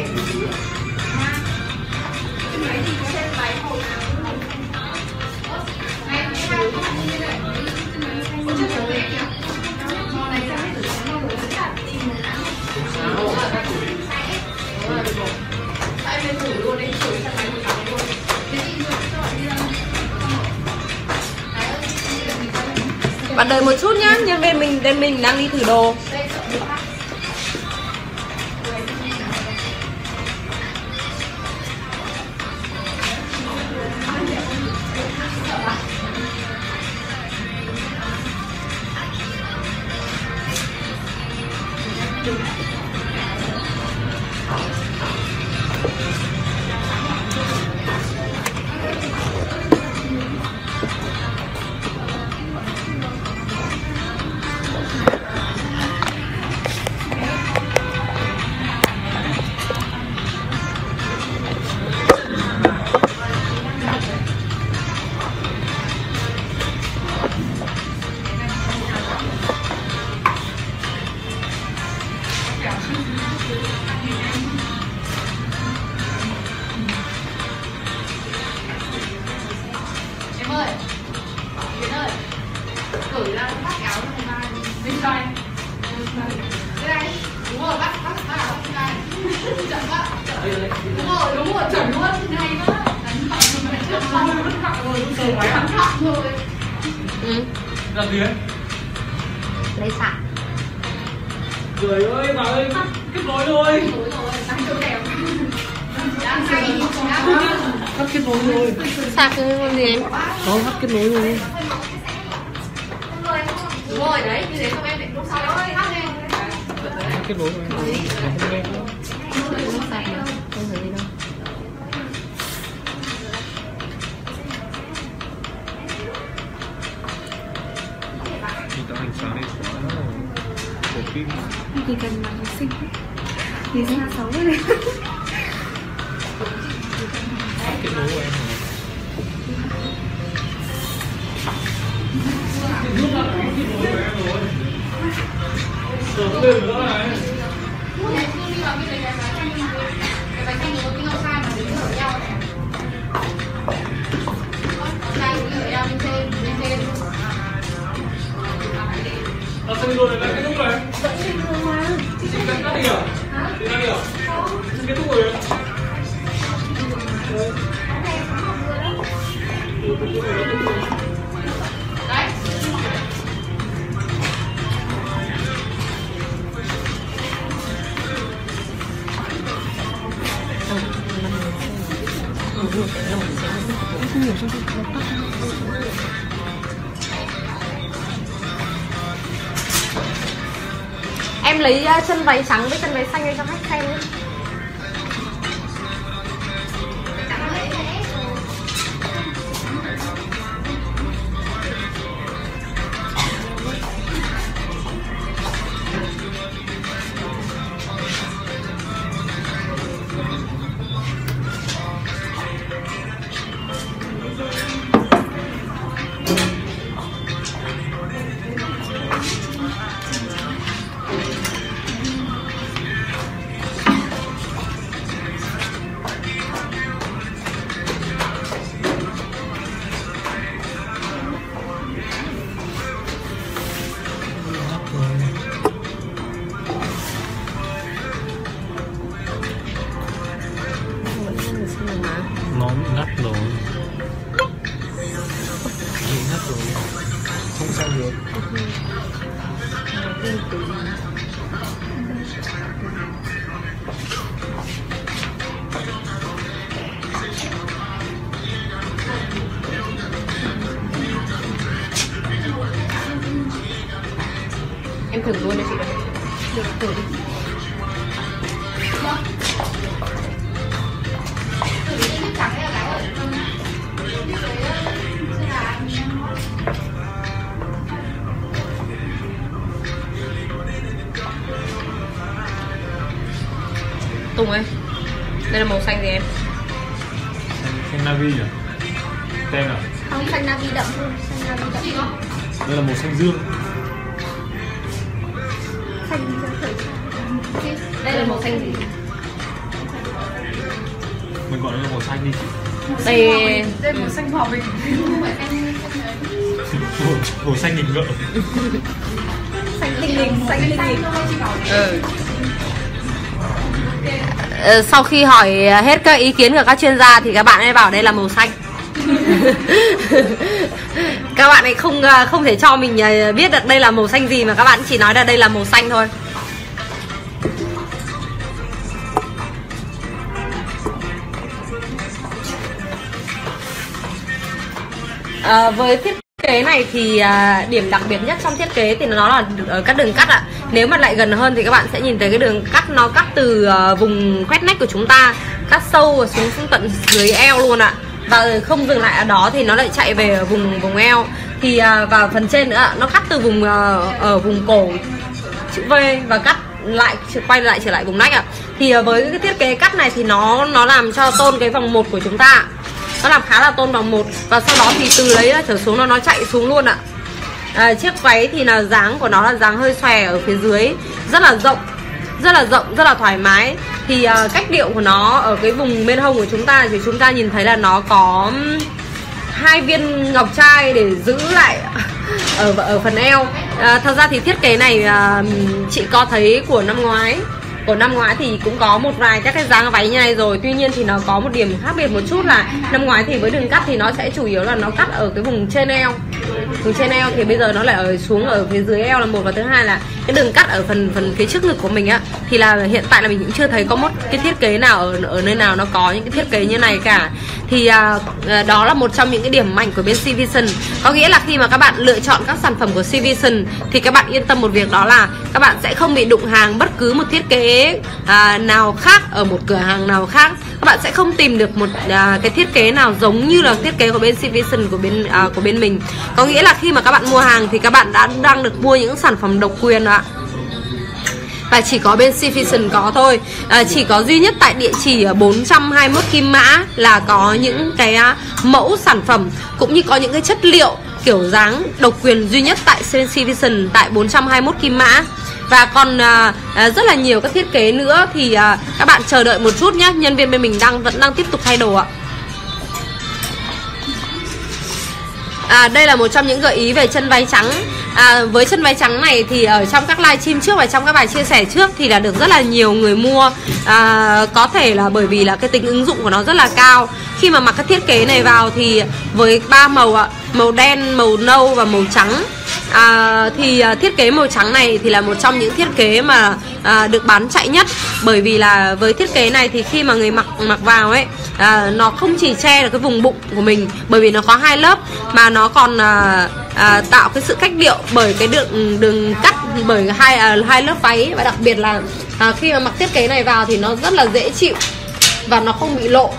Bạn đợi một chút nhá, nhân viên mình bên mình đang đi thử đồ. Váy trắng với chân váy màu xanh thì em Ờ, sau khi hỏi hết các ý kiến của các chuyên gia thì các bạn ấy bảo đây là màu xanh các bạn ấy không ờ, không thể cho mình ờ, biết được đây là màu xanh gì mà các bạn chỉ nói là đây là màu xanh thôi À, với thiết kế này thì à, điểm đặc biệt nhất trong thiết kế thì nó là ở các đường cắt ạ. Nếu mà lại gần hơn thì các bạn sẽ nhìn thấy cái đường cắt nó cắt từ ờ, vùng khoét nách của chúng ta, cắt sâu và xuống xuống tận dưới eo luôn ạ. Và không dừng lại ở đó thì nó lại chạy về ở vùng vùng eo. Thì à, và phần trên nữa nó cắt từ vùng ờ, ở vùng cổ chữ V và cắt lại, quay lại trở lại vùng nách ạ. Thì ờ, với cái thiết kế cắt này thì nó nó làm cho tôn cái vòng một của chúng ta nó làm khá là tôn vòng một và sau đó thì từ đấy trở xuống nó nó chạy xuống luôn ạ à, chiếc váy thì là dáng của nó là dáng hơi xòe ở phía dưới rất là rộng rất là rộng rất là thoải mái. Thì à, cách điệu của nó ở cái vùng bên hông của chúng ta thì chúng ta nhìn thấy là nó có hai viên ngọc trai để giữ lại ở ở phần eo. À, thật ra thì thiết kế này à, chị có thấy của năm ngoái của năm ngoái thì cũng có một vài các cái dáng váy như này rồi. Tuy nhiên thì nó có một điểm khác biệt một chút là năm ngoái thì với đường cắt thì nó sẽ chủ yếu là nó cắt ở cái vùng trên eo. Vùng trên eo thì bây giờ nó lại ở xuống ở phía dưới eo là một và thứ hai là cái đường cắt ở phần phần phía trước ngực của mình á thì là hiện tại là mình cũng chưa thấy có một cái thiết kế nào ở ở nơi nào nó có những cái thiết kế như này cả. Thì à, à đó là một trong những cái điểm mạnh của bên CIVISION có nghĩa là khi mà các bạn lựa chọn các sản phẩm của CIVISION thì các bạn yên tâm một việc đó là các bạn sẽ không bị đụng hàng bất cứ một thiết kế à, nào khác ở một cửa hàng nào khác các bạn sẽ không tìm được một à, cái thiết kế nào giống như là thiết kế của bên Civision của bên à, của bên mình. Có nghĩa là khi mà các bạn mua hàng thì các bạn đã đang được mua những sản phẩm độc quyền ạ và chỉ có bên Cvision có thôi. À, chỉ có duy nhất tại địa chỉ ở 421 Kim Mã là có những cái à, mẫu sản phẩm cũng như có những cái chất liệu kiểu dáng độc quyền duy nhất tại Cvision tại 421 Kim Mã. Và còn à, à, rất là nhiều các thiết kế nữa thì à, các bạn chờ đợi một chút nhé nhân viên bên mình đang vẫn đang tiếp tục thay đồ ạ. À, đây là một trong những gợi ý về chân váy trắng. À, với chân váy trắng này thì ở trong các livestream trước và trong các bài chia sẻ trước thì là được rất là nhiều người mua. À, có thể là bởi vì là cái tính ứng dụng của nó rất là cao. Khi mà mặc cái thiết kế này vào thì với ba màu ạ màu đen màu nâu và màu trắng à, thì à, thiết kế màu trắng này thì là một trong những thiết kế mà à, được bán chạy nhất. Bởi vì là với thiết kế này thì khi mà người mặc mặc vào ấy à, nó không chỉ che được cái vùng bụng của mình bởi vì nó có hai lớp mà nó còn à, à, tạo cái sự cách điệu bởi cái đường đường cắt bởi hai à, hai lớp váy và đặc biệt là à, khi mà mặc thiết kế này vào thì nó rất là dễ chịu và nó không bị lộ.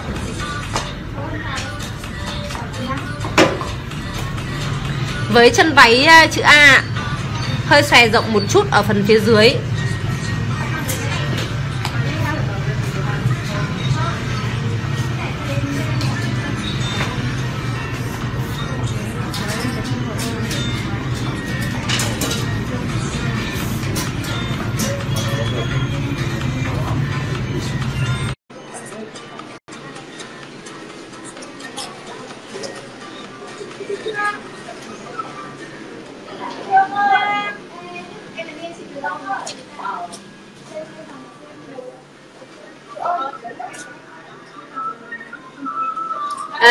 Với chân váy ờ, chữ A. Hơi xòe rộng một chút ở phần phía dưới.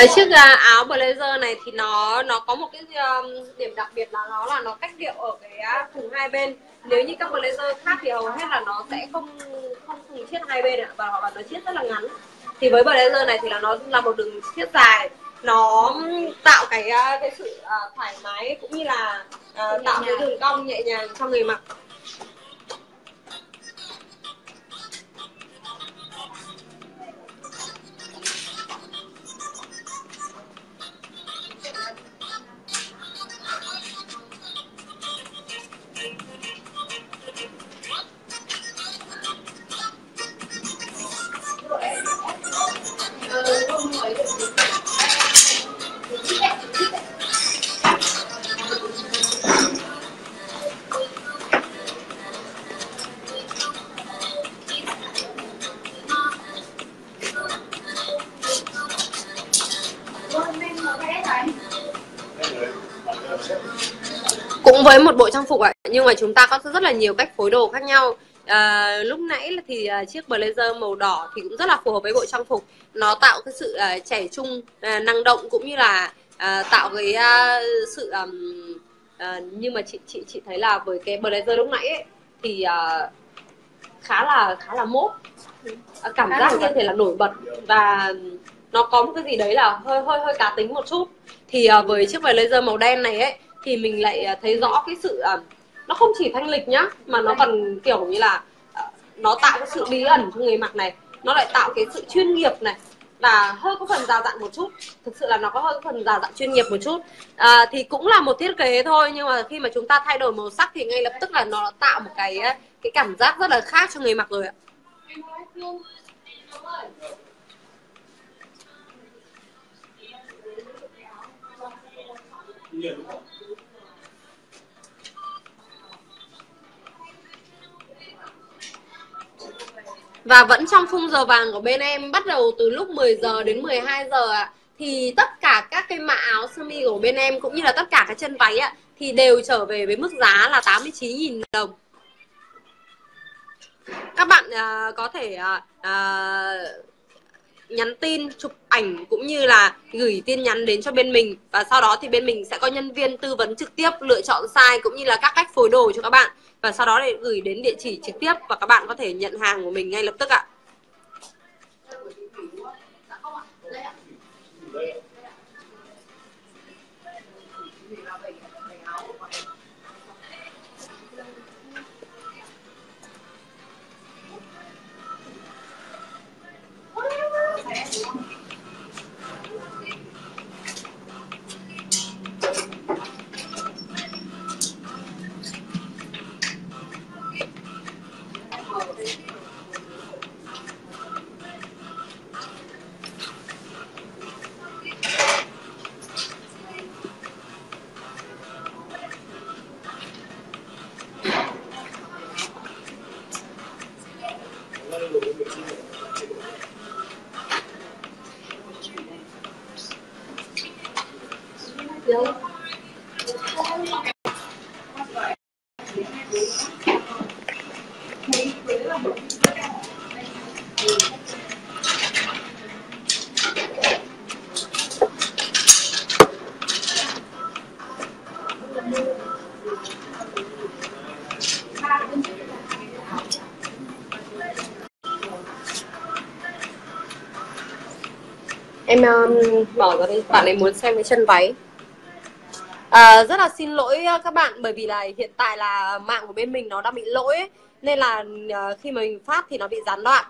Cái chiếc à, áo blazer này thì nó nó có một cái um, điểm đặc biệt là nó là nó cách điệu ở cái à, uh, thùng hai bên. Nếu như các blazer khác thì hầu hết là nó sẽ không không cùng chiết hai bên ạ và hoặc là nó chiết rất là ngắn. Thì với blazer này thì là nó là một đường chiết dài. Nó um, tạo cái à, cái sự thoải mái cũng như là uh, tạo cái đường cong nhẹ nhàng cho người mặc. Chúng ta có rất là nhiều cách phối đồ khác nhau. À, lúc nãy thì uh, chiếc blazer màu đỏ thì cũng rất là phù hợp với bộ trang phục. Nó tạo cái sự uh, trẻ trung uh, năng động cũng như là uh, tạo cái uh, sự um, uh, nhưng mà chị chị chị thấy là với cái blazer lúc nãy ấy, thì uh, khá là khá là mốt. Uh, cảm giác như thể là nổi bật và nó có một cái gì đấy là hơi hơi hơi cá tính một chút. Thì uh, với chiếc blazer màu đen này ấy thì mình lại à, thấy rõ cái sự uh, nó không chỉ thanh lịch nhá mà nó còn kiểu như là ờ, nó tạo cái sự bí ẩn cho người mặc này. Nó lại tạo cái sự chuyên nghiệp này. Và hơi có phần già dặn một chút. Thực sự là nó có hơi phần già dặn chuyên nghiệp một chút. À, thì cũng là một thiết kế thôi nhưng mà khi mà chúng ta thay đổi màu sắc thì ngay lập tức là nó tạo một cái ờ, cái cảm giác rất là khác cho người mặc rồi ạ. Yeah. Và vẫn trong khung giờ vàng của bên em bắt đầu từ lúc 10 giờ đến 12 giờ ạ. Thì tất cả các cái mã áo sơ mi của bên em cũng như là tất cả các chân váy ạ thì đều trở về với mức giá là 89.000 đồng. Các bạn uh, có thể uh, uh, nhắn tin chụp ảnh cũng như là gửi tin nhắn đến cho bên mình và sau đó thì bên mình sẽ có nhân viên tư vấn trực tiếp lựa chọn size cũng như là các cách phối đồ cho các bạn và sau đó để gửi đến địa chỉ trực tiếp và các bạn có thể nhận hàng của mình ngay lập tức ạ. Em um, bỏ ra đi bạn ấy muốn xem cái chân váy. À, rất là xin lỗi à, các bạn bởi vì là hiện tại là mạng của bên mình nó đang bị lỗi ấy, nên là uh, khi mà mình phát thì nó bị gián đoạn.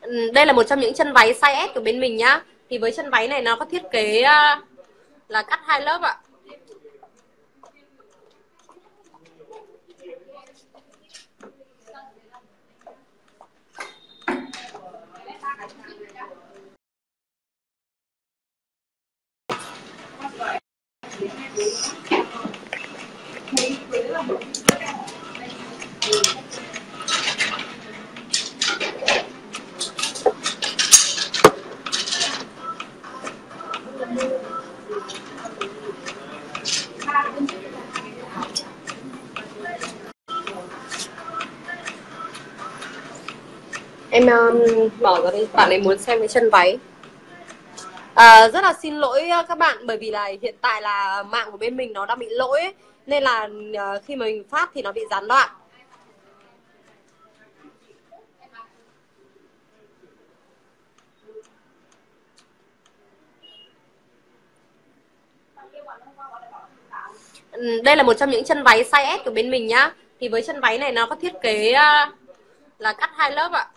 Ừ, đây là một trong những chân váy size S của bên mình nhá. Thì với chân váy này nó có thiết kế à, là cắt hai lớp ạ. Um, mở ra đi bạn ấy muốn xem cái chân váy. À, rất là xin lỗi à, các bạn bởi vì là hiện tại là mạng của bên mình nó đang bị lỗi ấy, nên là à, khi mà mình phát thì nó bị gián đoạn. Ừ, đây là một trong những chân váy size S của bên mình nhá. Thì với chân váy này nó có thiết kế à, là cắt hai lớp ạ.